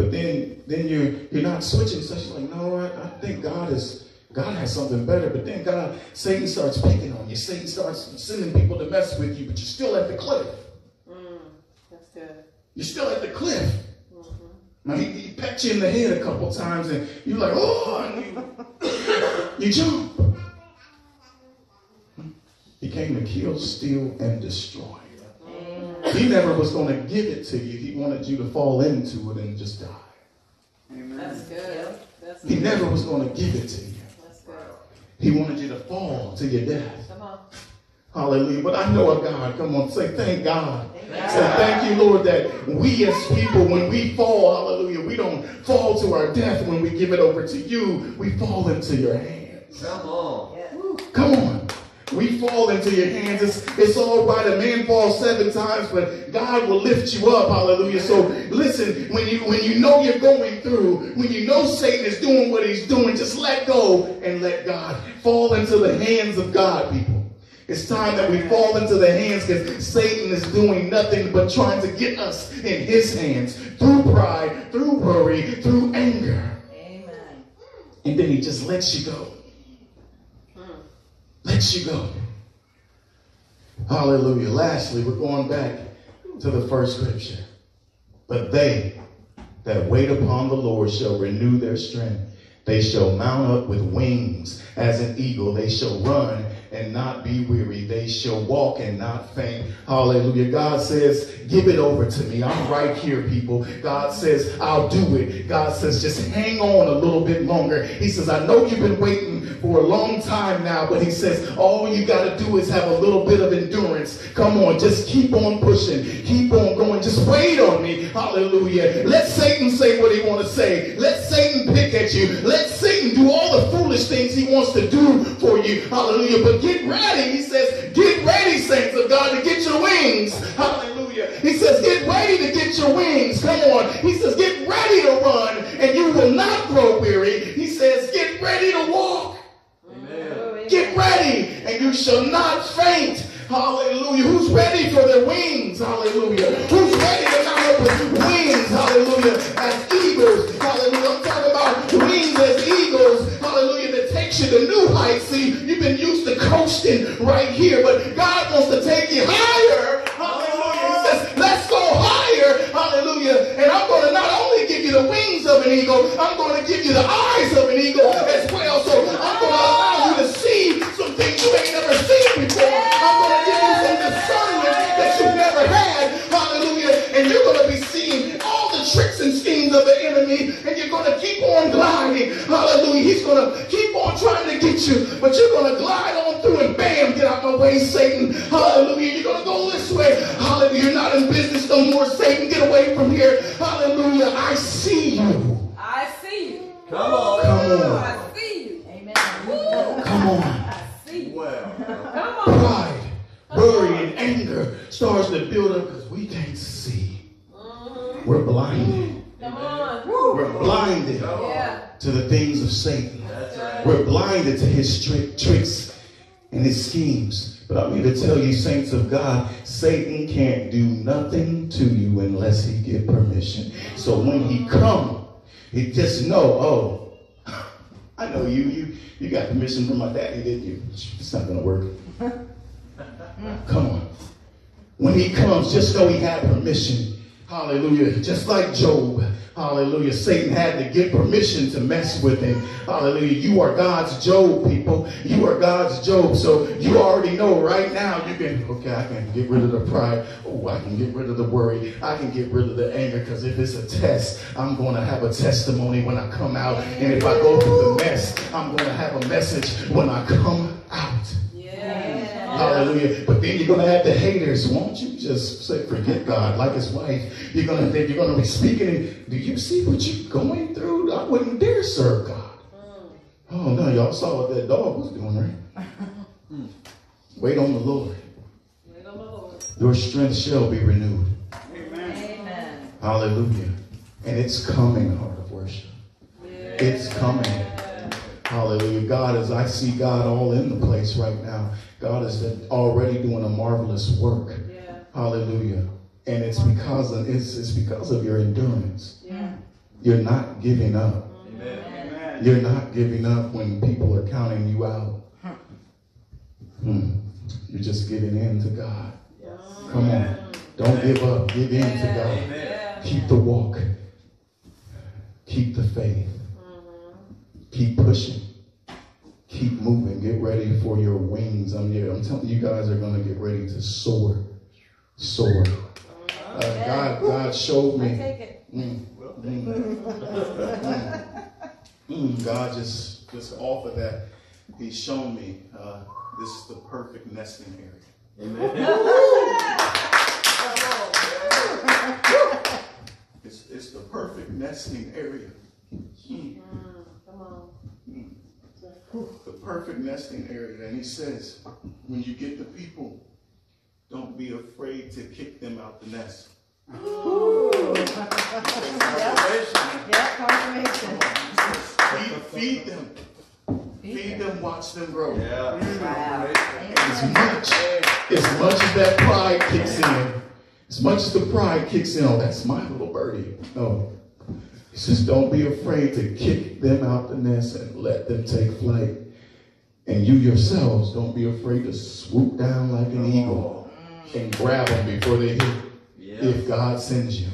But then, then you're you're not switching. So she's like, no, I, I think God is God has something better. But then God, Satan starts picking on you. Satan starts sending people to mess with you. But you're still at the cliff. Mm, that's good. You're still at the cliff. Mm-hmm. Now he, he pecked you in the head a couple times, and you're like, oh, and you, you jump. He came to kill, steal, and destroy. He never was going to give it to you. He wanted you to fall into it and just die. Amen. That's good. That's He good. never was going to give it to you. That's good. He wanted you to fall to your death. Come on. Hallelujah. But I know a God. Come on, say thank God. Say thank you, Lord, that we as people, when we fall, hallelujah, we don't fall to our death when we give it over to you. We fall into your hands. Come on. Come on. We fall into your hands. It's, it's all right. A man falls seven times, but God will lift you up. Hallelujah. So listen, when you when you know you're going through, when you know Satan is doing what he's doing, just let go and let God fall into the hands of God, people. It's time that we fall into the hands because Satan is doing nothing but trying to get us in his hands through pride, through worry, through anger. Amen. And then he just lets you go. Lets you go. Hallelujah. Lastly, we're going back to the first scripture. But they that wait upon the Lord shall renew their strength. They shall mount up with wings as an eagle. They shall run and not be weary. They shall walk and not faint. Hallelujah. God says, give it over to me. I'm right here, people. God says, I'll do it. God says, just hang on a little bit longer. He says, I know you've been waiting for a long time now, but he says, all you got to do is have a little bit of endurance. Come on, just keep on pushing. Keep on going. Just wait on me. Hallelujah. Let Satan say what he want to say. Let Satan pick at you. Let Satan do all the foolish things he wants to do for you. Hallelujah. But get ready. He says, get ready, saints of God, to get your wings. Hallelujah. He says, get ready to get your wings. Come on. He says, get ready to run and you will not grow weary. He says, get ready to walk. Amen. Get ready, and you shall not faint. Hallelujah. Who's ready for their wings? Hallelujah. Who's ready to mount up with wings? Hallelujah. As eagles. Hallelujah. I'm talking about wings as eagles the new heights, See, you've been used to coasting right here, but God wants to take you higher. Hallelujah. He says, let's go higher. Hallelujah. And I'm going to not only give you the wings of an eagle, I'm going to give you the eyes of an eagle as well. So I'm going to allow you to see some things you ain't never seen before. I'm going to give you some discernment that you've never had. Hallelujah. And you're going to be seeing all the tricks and schemes of the enemy, and you're going to keep on gliding. Hallelujah. He's going to but you're going to glide on through and bam, get out my way, Satan. Hallelujah. You're going to go this way. Hallelujah. You're not in business no more, Satan. Get away from here. Hallelujah. I see you. I see you. Come on. Come on. I see you. Amen. Woo. Come on. I see you. Well. Come on. Pride, worry, and anger starts to build up because we can't see. Mhm. We're blinded. Come on. We're blinded Yeah. to the things of Satan. That's right. We're blinded to his trick, tricks and his schemes. But I'm here to tell you, saints of God, Satan can't do nothing to you unless he get permission. So when he come, he just know, oh, I know you. You you got permission from my daddy, didn't you? It's not gonna work. Come on. When he comes, just know he had permission. Hallelujah. Just like Job. Hallelujah. Satan had to get permission to mess with him. Hallelujah. You are God's Job, people. You are God's Job. So you already know right now you can, okay, I can get rid of the pride. Oh, I can get rid of the worry. I can get rid of the anger because if it's a test, I'm going to have a testimony when I come out. And if I go through the mess, I'm going to have a message when I come out. Yeah. Hallelujah. But then you're gonna have the haters. Won't you just say, forget God, like his wife? You're gonna then you're gonna be speaking. Do you see what you're going through? I wouldn't dare serve God. Mm. Oh no, y'all saw what that dog was doing, right? Wait on the Lord. Wait on the Lord. Your strength shall be renewed. Amen. Hallelujah. And it's coming, heart of worship. Yeah. It's coming. Hallelujah. God is, I see God all in the place right now. God is already doing a marvelous work. Yeah. Hallelujah. And it's because of it's, it's because of your endurance. Yeah. You're not giving up. Amen. You're not giving up when people are counting you out. Hmm. You're just giving in to God. Come on. Don't give up. Give in to God. Amen. Keep the walk. Keep the faith. Keep pushing. Keep moving. Get ready for your wings. I'm here. I'm telling you guys are going to get ready to soar. Soar. Uh, God, God showed I me. take it. Mm, mm, mm, mm. God just just offered that. He's shown me uh, this is the perfect nesting area. Amen. It's, it's the perfect nesting area. Mm. Mm, come on. The perfect nesting area. And he says, when you get the people, don't be afraid to kick them out the nest. Yeah, confirmation. Feed, feed them. Feed them, watch them grow. Yeah. Wow. As much, as much as that pride kicks in, as much as the pride kicks in, oh, that's my little birdie. No. He says, don't be afraid to kick them out the nest and let them take flight. And you yourselves, don't be afraid to swoop down like an eagle mm. and grab them before they hit Yeah. if God sends you.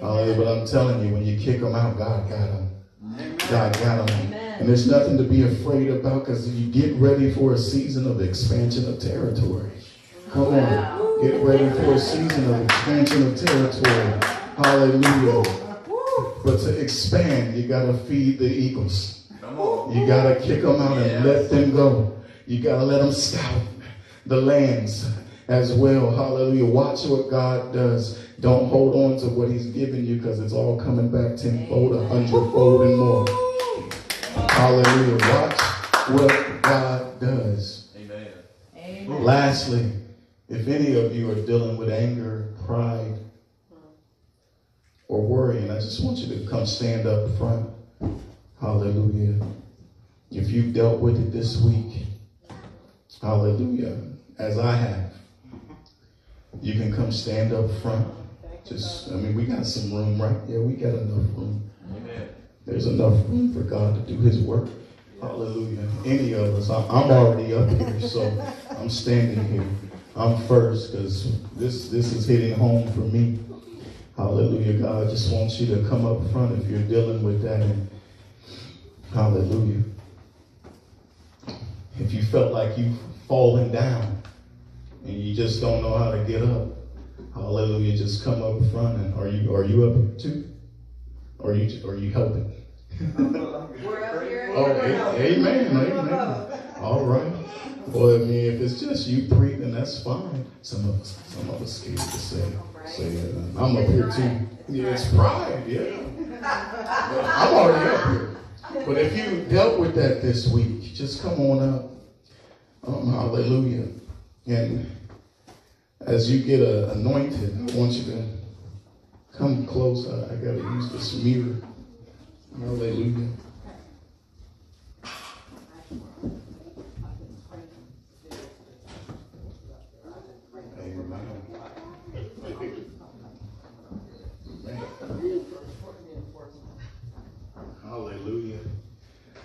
Hallelujah. But I'm telling you, when you kick them out, God got them. God got them. Amen. And there's nothing to be afraid about because you get ready for a season of expansion of territory. Come on. Get ready for a season of expansion of territory. Hallelujah. But to expand, you got to feed the eagles. You got to kick them out and let them go. You got to let them scout the lands as well. Hallelujah. Watch what God does. Don't hold on to what he's given you because it's all coming back tenfold, a hundredfold, and more. Hallelujah. Watch what God does. Amen. Amen. Lastly, if any of you are dealing with anger, pride, or worry, and I just want you to come stand up front. Hallelujah. If you've dealt with it this week, hallelujah, as I have, you can come stand up front. Just, I mean, we got some room, right? Yeah, we got enough room. Amen. There's enough room for God to do his work. Hallelujah. Any of us, I'm already up here, so I'm standing here. I'm first because this, this is hitting home for me. Hallelujah. God just wants you to come up front if you're dealing with that. And hallelujah. If you felt like you've fallen down and you just don't know how to get up, hallelujah, just come up front. And are you are you up here too? Or are you are you helping? We're up here. Oh, amen, amen. All right. Well, I mean, if it's just you three, then that's fine. Some of us, some of us scared to say, say. I'm up here too. Yeah, it's pride. Yeah. I'm already up here. But if you dealt with that this week, just come on up. Um, hallelujah. And as you get uh, anointed, I want you to come close. I, I got to use this mirror. Hallelujah.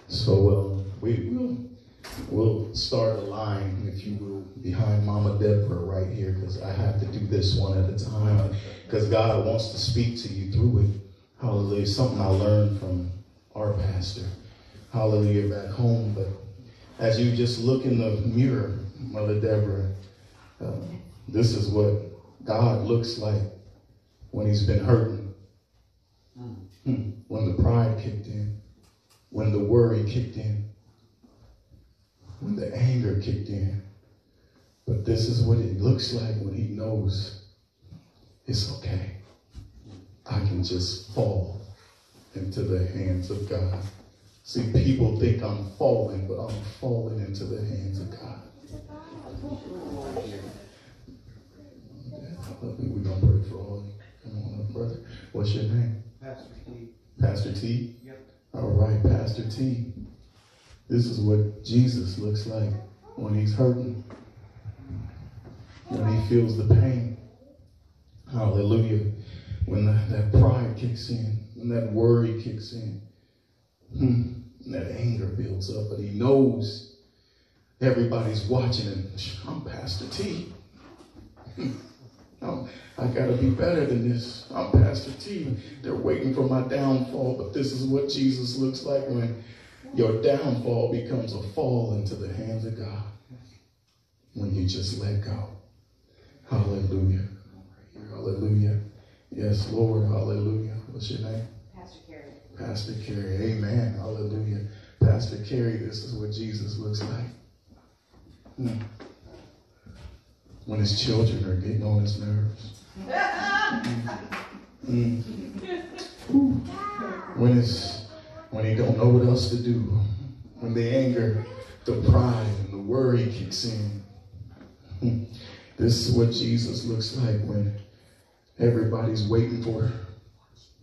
So uh, we will we'll start a line, if you will, behind Mama Deborah right here, because I have to do this one at a time, because God wants to speak to you through it. Hallelujah. Something I learned from our pastor. Hallelujah. Back home, but as you just look in the mirror, Mother Deborah, uh, this is what God looks like when He's been hurting. Hmm. When the pride kicked in, when the worry kicked in, when the anger kicked in. But this is what it looks like when he knows it's okay. I can just fall into the hands of God. See, people think I'm falling, but I'm falling into the hands of God. We're going to pray for all of you. Brother. What's your name? Pastor T. Pastor T? Yep. All right, Pastor T. This is what Jesus looks like when he's hurting, when he feels the pain. Hallelujah. When that, that pride kicks in, when that worry kicks in, hmm, that anger builds up, but he knows everybody's watching him. I'm Pastor T. Hmm. I'm, I gotta be better than this. I'm Pastor T. They're waiting for my downfall, but this is what Jesus looks like when your downfall becomes a fall into the hands of God. When you just let go. Hallelujah. Hallelujah. Yes, Lord. Hallelujah. What's your name? Pastor Carey. Pastor Carey. Amen. Hallelujah. Pastor Carey, this is what Jesus looks like. Hmm. When his children are getting on his nerves. Hmm. Hmm. When it's when they don't know what else to do. When the anger, the pride, and the worry kicks in. This is what Jesus looks like when everybody's waiting for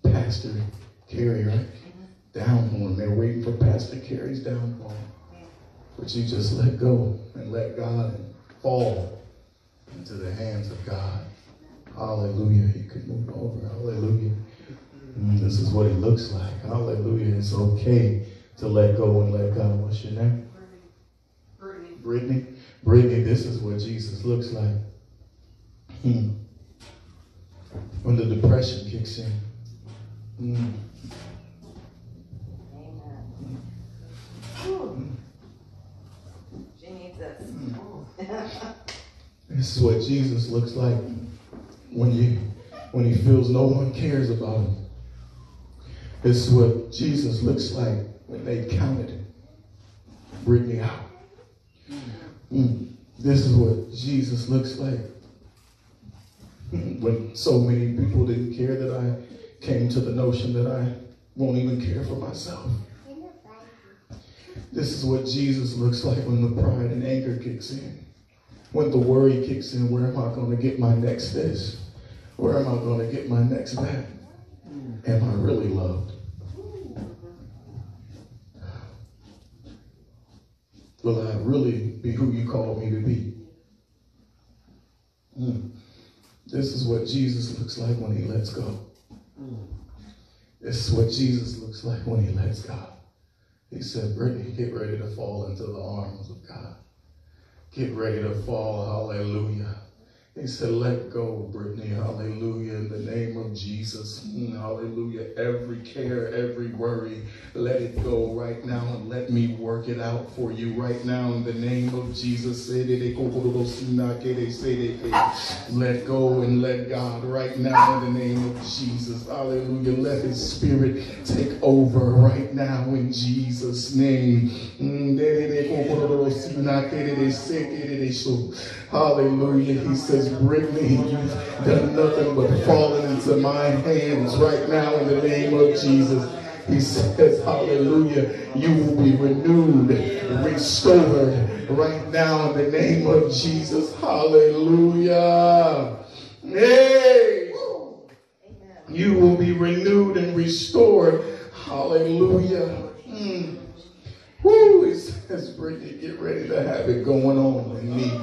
Pastor Carey, right? Downfall. They're waiting for Pastor Carey's downfall. But you just let go and let God and fall into the hands of God. Hallelujah. He could move over. Hallelujah. This is what it looks like. Hallelujah. It's okay to let go and let God. What's your name? Brittany. Brittany. Brittany, this is what Jesus looks like. Hmm. When the depression kicks in. Hmm. Amen. She needs this. This is what Jesus looks like when you when he feels no one cares about him. This is what Jesus looks like when they counted him. Bring me out. Mm. This is what Jesus looks like when so many people didn't care that I came to the notion that I won't even care for myself. This is what Jesus looks like when the pride and anger kicks in. When the worry kicks in, where am I going to get my next this? Where am I going to get my next that? Am I really loved? Will I really be who you called me to be? Mm. This is what Jesus looks like when he lets go. This is what Jesus looks like when he lets go. He said, Brittany, get ready to fall into the arms of God. Get ready to fall, hallelujah, He said, Let go, Brittany. Hallelujah. In the name of Jesus. Mm, hallelujah. Every care, every worry, let it go right now and let me work it out for you right now in the name of Jesus. Let go and let God right now in the name of Jesus. Hallelujah. Let his spirit take over right now in Jesus' name. Mm, Hallelujah. He Brittany, you've done nothing but fallen into my hands right now in the name of Jesus. He says, Hallelujah, you will be renewed, restored right now in the name of Jesus. Hallelujah. Hey, you will be renewed and restored. Hallelujah. Mm. Woo, he says, Brittany, get ready to have it going on in me.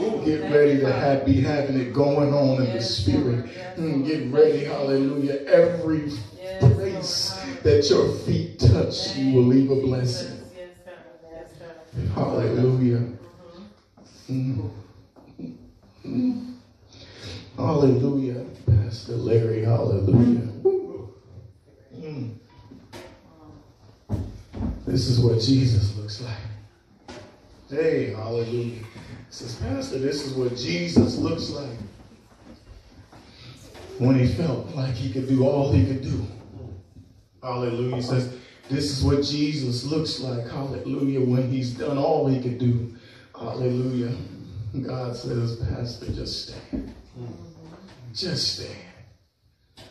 Get ready to have, be having it going on in the spirit. Mm, get ready, hallelujah. Every place that your feet touch, you will leave a blessing. Hallelujah. Mm. Mm. Hallelujah. Pastor Larry, hallelujah. Mm. This is what Jesus looks like. Hey, hallelujah. Says, Pastor, this is what Jesus looks like when he felt like he could do all he could do. Hallelujah. He says, this is what Jesus looks like. Hallelujah. When he's done all he could do. Hallelujah. God says, Pastor, just stand. Just stand.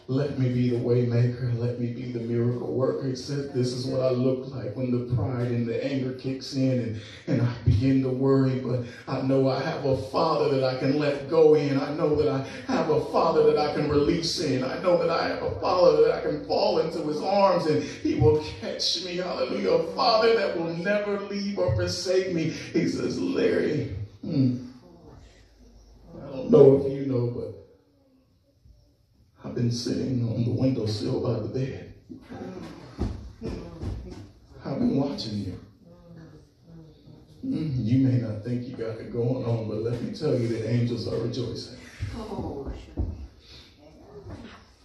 Let me be the waymaker. Let me be the miracle worker. He said, This is what I look like when the pride and the anger kicks in and, and I begin to worry. But I know I have a father that I can let go in. I know that I have a father that I can release in. I know that I have a father that I can fall into his arms and he will catch me. Hallelujah. A father that will never leave or forsake me. He says, Larry, hmm, I don't know if you know, but I've been sitting on the windowsill by the bed. I've been watching you. Mm, You may not think you got it going on, but let me tell you, the angels are rejoicing.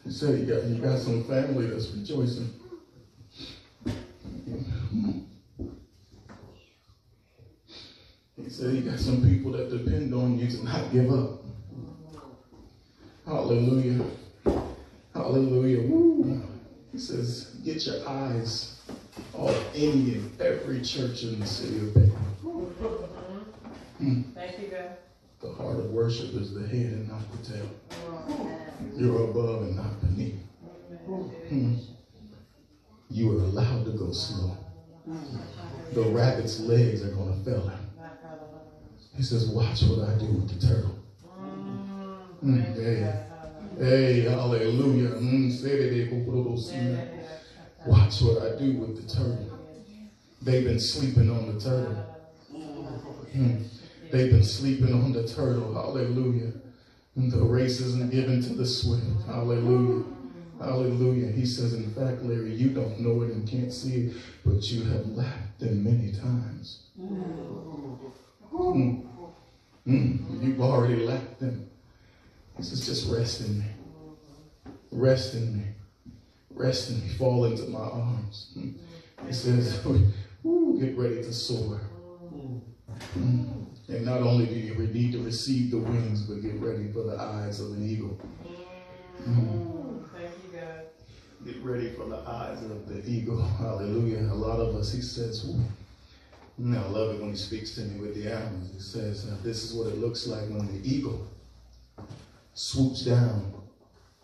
He said you got you got some family that's rejoicing. He said you got some people that depend on you to not give up. Hallelujah. Hallelujah. Woo. He says, get your eyes on any and every church in the city of Baker. Thank you, God. The heart of worship is the head and not the tail. You're above and not beneath. Hmm. You are allowed to go slow. The rabbit's legs are going to fail him. He says, watch what I do with the turtle. Mm, hey, hey, hallelujah. Mm, Watch what I do with the turtle. They've been sleeping on the turtle. Hmm. They've been sleeping on the turtle. Hallelujah. And the race isn't given to the swift. Hallelujah. Hallelujah. He says, in fact, Larry, you don't know it and can't see it, but you have lapped them many times. Mm. Mm. You've already lapped them. He is just rest in me. Rest in me. Rest in me. Fall into my arms. Mm. He says, Ooh, get ready to soar. Mm. And not only do you need to receive the wings, but get ready for the eyes of an eagle. Mm. Thank you, God. Get ready for the eyes of the eagle. Hallelujah. A lot of us, he says, Ooh. I love it when he speaks to me with the animals. He says, uh, This is what it looks like when the eagle swoops down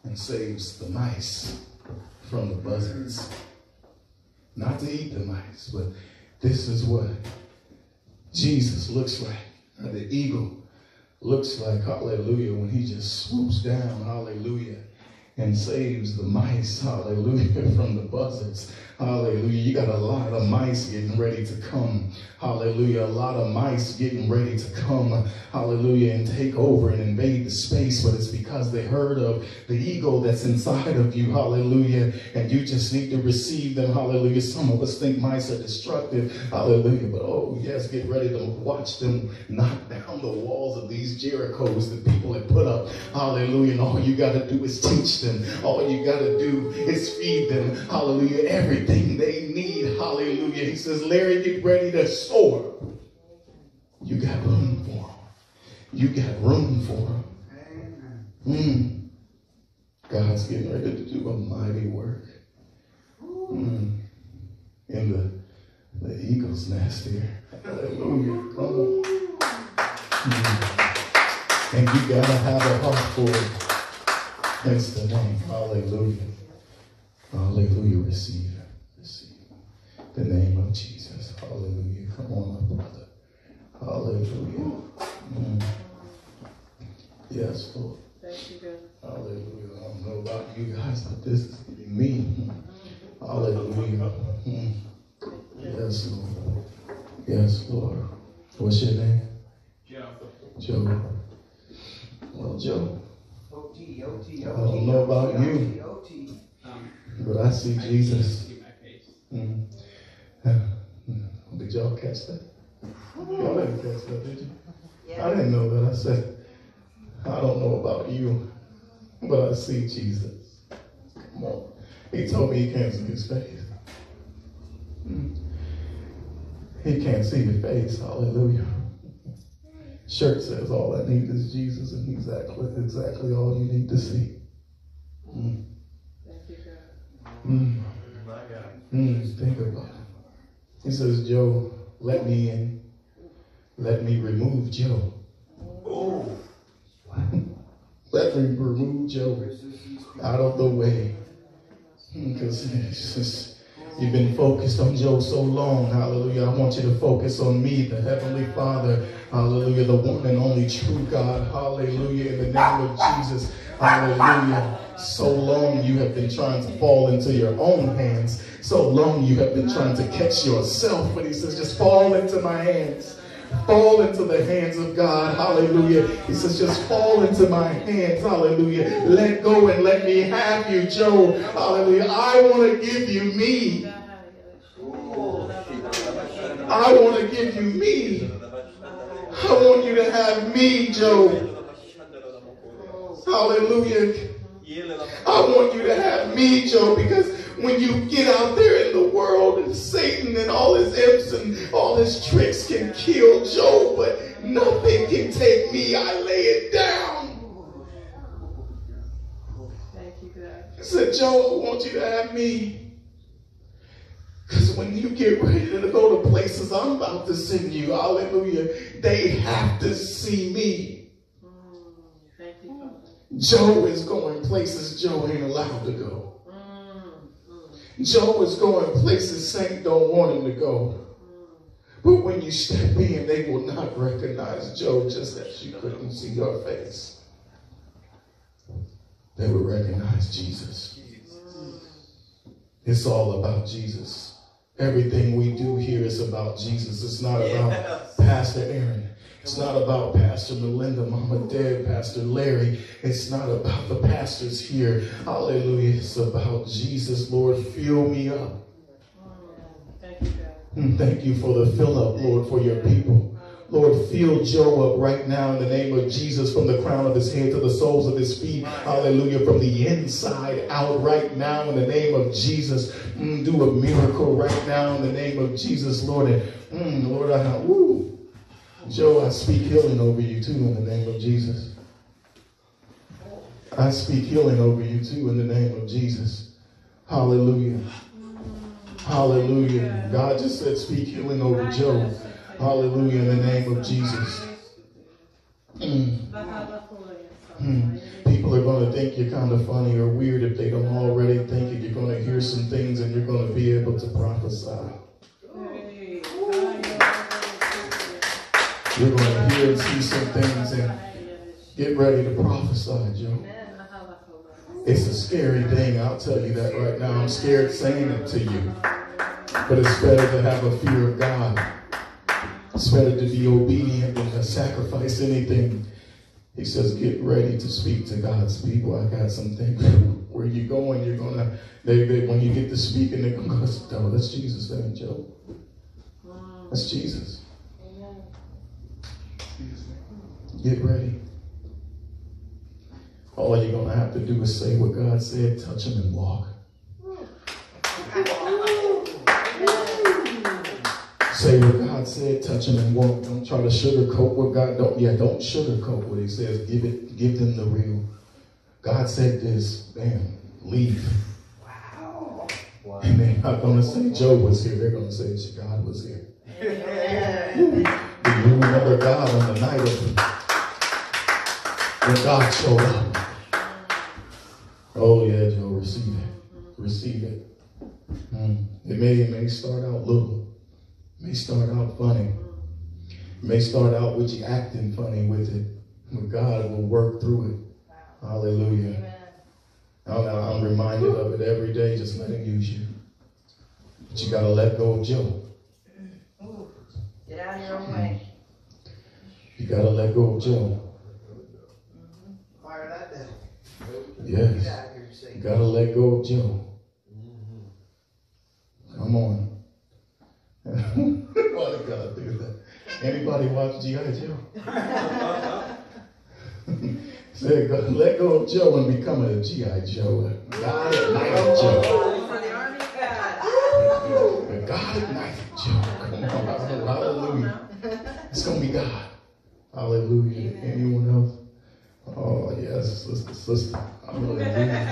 and saves the mice from the buzzards. Not to eat the mice, but this is what Jesus looks like. The eagle looks like, hallelujah, when he just swoops down, hallelujah, and saves the mice, hallelujah, from the buzzards. Hallelujah. You got a lot of mice getting ready to come. Hallelujah. A lot of mice getting ready to come. Hallelujah. And take over and invade the space. But it's because they heard of the ego that's inside of you. Hallelujah. And you just need to receive them. Hallelujah. Some of us think mice are destructive. Hallelujah. But oh, yes, get ready to watch them knock down the walls of these Jerichos that people have put up. Hallelujah. And all you got to do is teach them. All you got to do is feed them. Hallelujah. Everything they need. Hallelujah. He says, Larry, get ready to soar. You got room for them. You got room for them. Mm. God's getting ready to do a mighty work. Mm. In the, the eagle's nest here. Hallelujah. Come on. Mm. And you gotta have a heart for it. Hence the name. Hallelujah. Hallelujah. Receive. Receive the name of Jesus. Hallelujah. Come on, my brother. Hallelujah. Mm. Yes, Lord. Thank you, God. Hallelujah. I don't know about you guys, but this is me. Hallelujah. Mm. Yes, Lord. Yes, Lord. What's your name? Joe. Joe. Well, Joe. OT, OT, I don't know about you, but I see I Jesus. keep my. Mm. Did y'all catch that? Y'all didn't catch that, did you? I didn't know that. I said, I don't know about you, but I see Jesus. Come on. He told me he can't see his face. Mm. He can't see your face. Hallelujah. Shirt says all I need is Jesus, and he's exactly, exactly all you need to see. Mm. Thank you, God. Mm. Mm. Think about it. He says, Joe, let me in. Let me remove Joe. Oh. let me remove Joe out of the way. Because you've been focused on Joe so long. Hallelujah. I want you to focus on me, the Heavenly Father. Hallelujah. The one and only true God. Hallelujah. In the name of Jesus. Hallelujah. So long you have been trying to fall into your own hands. So long you have been trying to catch yourself. But he says, just fall into my hands. Fall into the hands of God. Hallelujah. He says, just fall into my hands. Hallelujah. Let go and let me have you, Joe. Hallelujah. I want to give you me. I want to give you me. I want you to have me, Joe. Hallelujah. I want you to have me, Joe, because when you get out there in the world and Satan and all his imps and all his tricks can kill Joe, but nothing can take me. I lay it down. Thank you, God. I said, Joe, I want you to have me. Because when you get ready to go to places I'm about to send you, hallelujah, they have to see me. Mm, thank you, Father. Joe is going places Joe ain't allowed to go. Joe is going places Saint don't want him to go. But when you step in, they will not recognize Joe just as you couldn't see your face. They will recognize Jesus. It's all about Jesus. Everything we do here is about Jesus. It's not about Pastor Aaron. It's not about Pastor Melinda, Mama Deb, Pastor Larry. It's not about the pastors here. Hallelujah. It's about Jesus. Lord, fill me up. Mm, Thank you, God. Mm, Thank you for the fill up, Lord, for your people. Lord, fill Joe up right now in the name of Jesus from the crown of his head to the soles of his feet. Hallelujah. From the inside out right now in the name of Jesus. Mm, do a miracle right now in the name of Jesus, Lord. And mm, Lord, I woo. Joe, I speak healing over you too in the name of Jesus. I speak healing over you too in the name of Jesus. Hallelujah. Hallelujah. God just said, speak healing over Joe. Hallelujah in the name of Jesus. Mm. Mm. People are going to think you're kind of funny or weird if they don't already think it. You're going to hear some things and you're going to be able to prophesy. You're going to hear and see some things and get ready to prophesy, Joe. It's a scary thing, I'll tell you that right now. I'm scared saying it to you. But it's better to have a fear of God. It's better to be obedient than to sacrifice anything. He says, get ready to speak to God's people. I got some things. Where you going, you're gonna they, they when you get to speaking, they're gonna go, oh, that's Jesus, that Joe. That's Jesus. Get ready. All you're gonna have to do is say what God said, touch him and walk. Say what God said, touch him and walk. Don't try to sugarcoat what God don't. Yeah, don't sugarcoat what He says. Give it. Give them the real. God said this. Bam. Leave. Wow. And they're not gonna say Joe was here. They're gonna say God was here. Do you remember God on the night of God showed up? Oh yeah, Joe, receive it. Receive it. Mm. It may it may start out little. It may start out funny. It may start out with you acting funny with it. But God will work through it. Hallelujah. Now, now I'm reminded of it every day, just let him use you. But you gotta let go of Joe. Ooh, Get out of your own way. You gotta let go of Joe. Fire that down. Yes. Get out of here, You gotta let go of Joe. Mm-hmm. Come on. Why did God do that? Anybody watch G.I. Joe? Say, let go of Joe and become a G.I. Joe. God ignited Joe. For the army of God. The God ignited Joe. Come on. Hallelujah. It's gonna be God. Hallelujah. Anyone else? Oh yes, sister, sister. Hallelujah.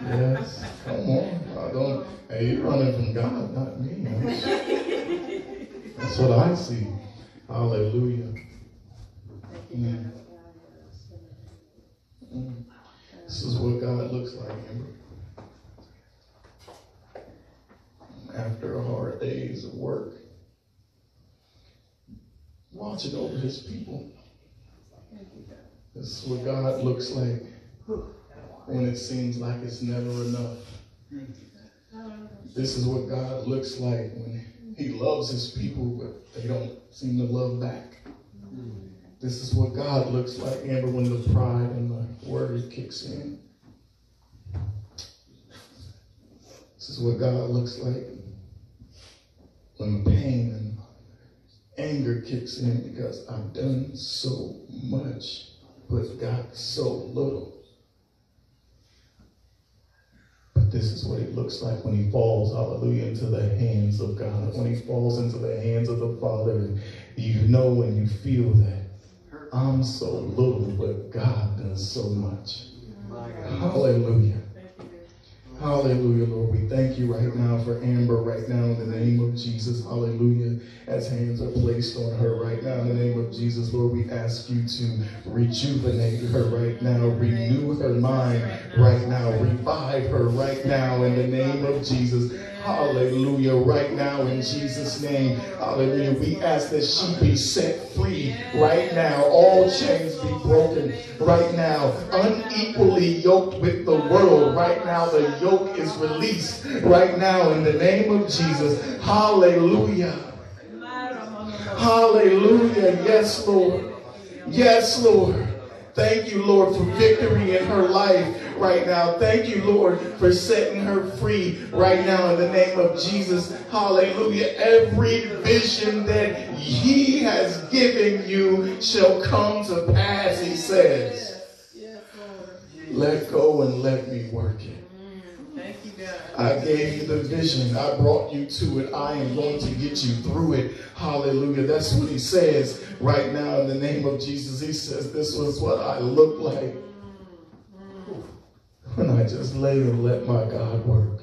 Yes. Come on. I don't hey, you're running from God, not me. That's what I see. Hallelujah. Mm. Mm. This is what God looks like, Amber. After hard days of work, watching over his people. This is what God looks like when it seems like it's never enough. This is what God looks like when he loves his people, but they don't seem to love back. This is what God looks like, Amber, when the pride and the worry kicks in. This is what God looks like when pain and anger kicks in because I've done so much but got so little. But this is what it looks like when he falls, hallelujah, into the hands of God. When he falls into the hands of the Father, you know and you feel that I'm so little, but God does so much. God. Hallelujah. Hallelujah, Lord. We thank you right now for Amber, right now, in the name of Jesus. Hallelujah. As hands are placed on her right now, in the name of Jesus, Lord, we ask you to rejuvenate her right now, renew her mind right now, revive her right now, in the name of Jesus. Hallelujah. Right now, in Jesus' name. Hallelujah. We ask that she be set free right now. All chains be broken right now. Unequally yoked with the world. Right now, the yoke is released right now in the name of Jesus. Hallelujah. Hallelujah. Yes, Lord. Yes, Lord. Thank you, Lord, for victory in her life right now. Thank you, Lord, for setting her free right now in the name of Jesus. Hallelujah. Every vision that He has given you shall come to pass, He says. Let go and let me work it. Thank you, God. I gave you the vision. I brought you to it. I am going to get you through it. Hallelujah. That's what he says right now in the name of Jesus. He says, This was what I look like when I just lay and let my God work.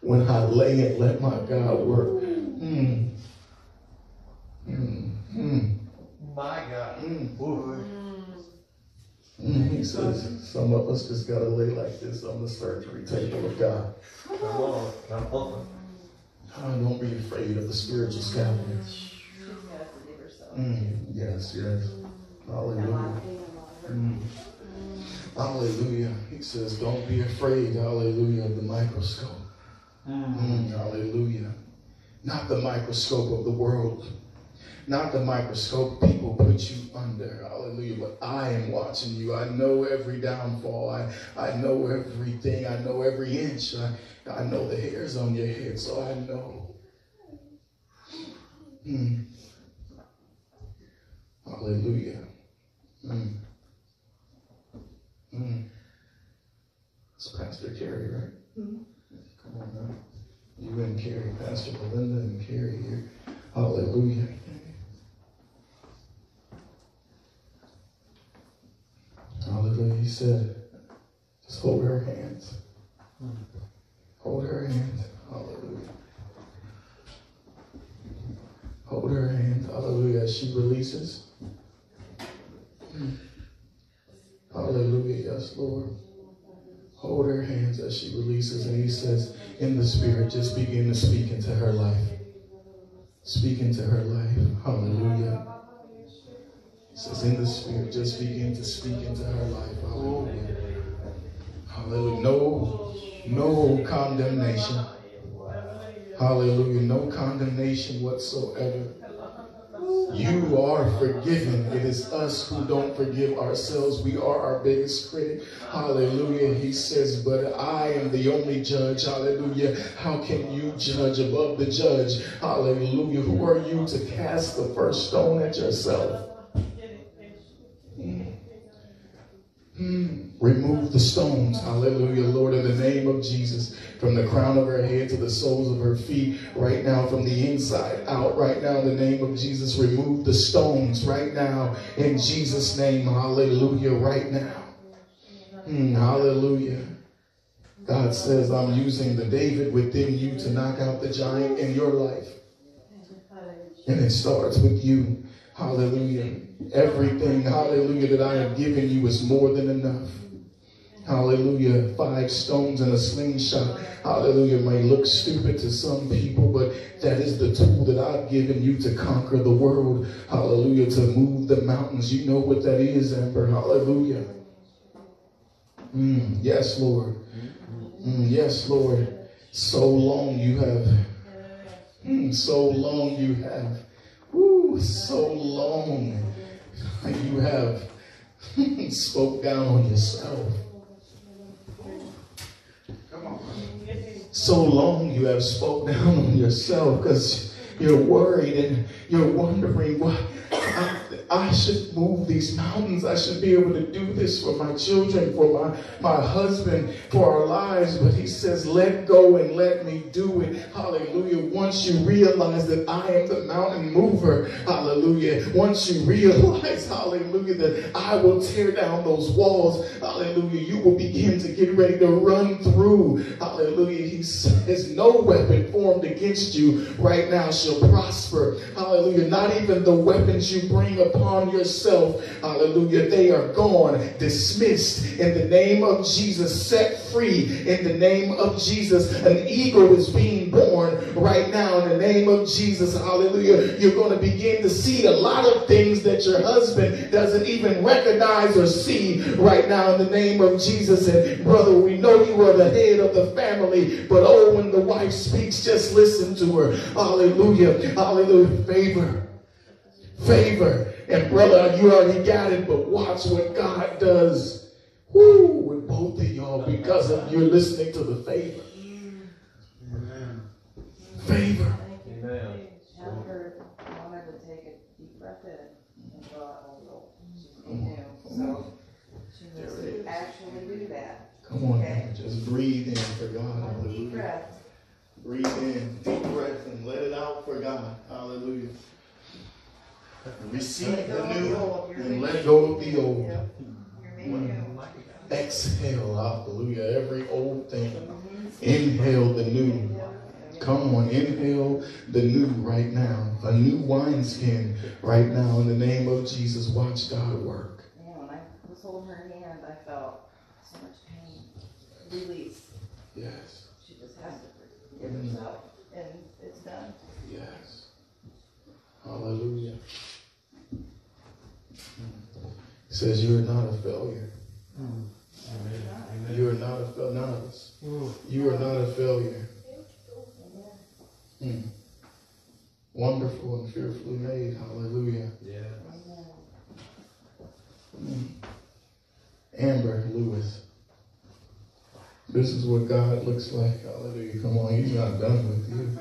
When I lay and let my God work. Mm. Mm. Mm. My God. Mm. Ooh. Mm. He says, Some of us just got to lay like this on the surgery table of God. Come on. Come on. Don't be afraid of the spiritual scaffold. She's got to forgive herself. Mm, yes, yes. Hallelujah. Mm. Hallelujah. He says, don't be afraid, hallelujah, of the microscope. Mm, hallelujah. Not the microscope of the world. Not the microscope people put you under. Hallelujah. But I am watching you. I know every downfall. I, I know everything. I know every inch. I, I know the hairs on your head. So I know. Mm. Hallelujah. Mm. Mm. It's Pastor Carey, right? Come on now. You and Carrie, Pastor Belinda and Carrie here. Hallelujah. Hallelujah. He said, just hold her hands. Hold her hands. Hallelujah. Hold her hands. Hallelujah. As she releases. Hallelujah. Yes, Lord. Hold her hands as she releases. And he says, in the spirit, just begin to speak into her life. Speak into her life. Hallelujah. Says, in the spirit, just begin to speak into her life. Hallelujah. Hallelujah. No, no condemnation. Hallelujah. No condemnation whatsoever. You are forgiven. It is us who don't forgive ourselves. We are our biggest critic. Hallelujah. He says, but I am the only judge. Hallelujah. How can you judge above the judge? Hallelujah. Who are you to cast the first stone at yourself? Hmm. Remove the stones, hallelujah, Lord, in the name of Jesus, from the crown of her head to the soles of her feet, right now, from the inside out, right now, in the name of Jesus, remove the stones right now, in Jesus' name, hallelujah, right now. Hmm, hallelujah. God says, I'm using the David within you to knock out the giant in your life. And it starts with you. Hallelujah. Everything, hallelujah, that I have given you is more than enough. Hallelujah. Five stones and a slingshot. Hallelujah. May look stupid to some people, but that is the tool that I've given you to conquer the world. Hallelujah. To move the mountains. You know what that is, Amber. Hallelujah. Mm, yes, Lord. Mm, yes, Lord. So long you have. Mm, so long you have. Woo, so long you have spoke down on yourself. Come on. So long you have spoke down on yourself because you're worried and you're wondering what I should move these mountains. I should be able to do this for my children, for my, my husband, for our lives. But he says, let go and let me do it. Hallelujah. Once you realize that I am the mountain mover, hallelujah. Once you realize, hallelujah, that I will tear down those walls, hallelujah, you will begin to get ready to run through. Hallelujah. He says, no weapon formed against you right now shall prosper. Hallelujah. Not even the weapons you bring upon yourself, hallelujah, they are gone, dismissed in the name of Jesus, set free in the name of Jesus. An eagle is being born right now in the name of Jesus, hallelujah. You're going to begin to see a lot of things that your husband doesn't even recognize or see right now in the name of Jesus. And brother, we know you are the head of the family, but oh, when the wife speaks, just listen to her. Hallelujah. Hallelujah. Favor. Favor. And brother, you already got it, but watch what God does. Woo, with both of y'all because of you're listening to the favor. Amen. Favor. Amen. Tell her, wanted to take a deep breath in and draw out a little. So she needs to actually do that. Come on, man. just breathe in for God. One deep breath. Breathe in, deep breath, and let it out for God. Hallelujah. Receive the new and let go of the old. Yep. You're made new. Exhale, hallelujah, every old thing. Inhale the new. Come on, inhale the new right now. A new wineskin right now in the name of Jesus. Watch God work. Man, when I was holding her hand, I felt so much pain. Release. Yes, She just has to forgive herself, and it's done. yes. Hallelujah. He says, You're not a failure. You are not a failure. None of us. You are not a failure. Hmm. Wonderful and fearfully made. Hallelujah. Yeah. Hmm. Amber Lewis. This is what God looks like. Hallelujah. Come on, He's not done with you.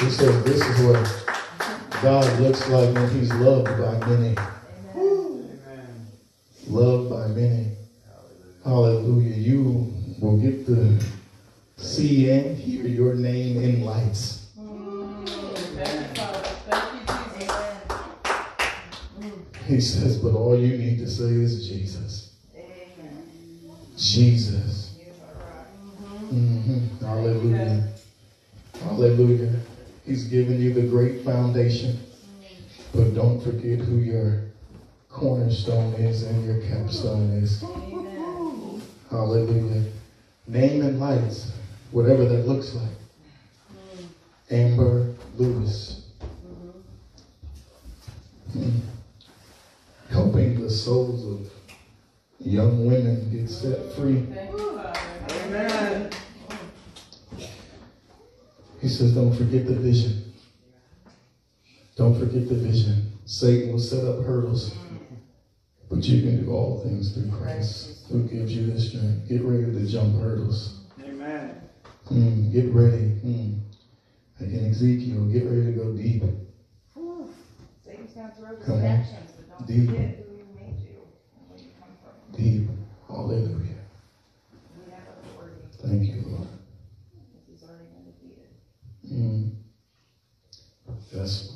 He says this is what God looks like when He's loved by many. Loved by many. Hallelujah. You will get to see and hear your name in lights. You, you. He says, but all you need to say is Jesus. Jesus. You are right. hmm Hallelujah. Hallelujah. He's given you the great foundation. But don't forget who your cornerstone is and your capstone is. Amen. Hallelujah. Name and lights, whatever that looks like. Amber Lewis. Hmm. Helping the souls of young women get set free. Thank you, Father. Amen. He says, don't forget the vision. Don't forget the vision. Satan will set up hurdles, but you can do all things through Christ who gives you the strength. Get ready to jump hurdles. Amen. Mm, get ready. Mm. Like in Ezekiel, get ready to go deep. Come on. Deep. Deep. Hallelujah. Thank you, Lord. Mm. That's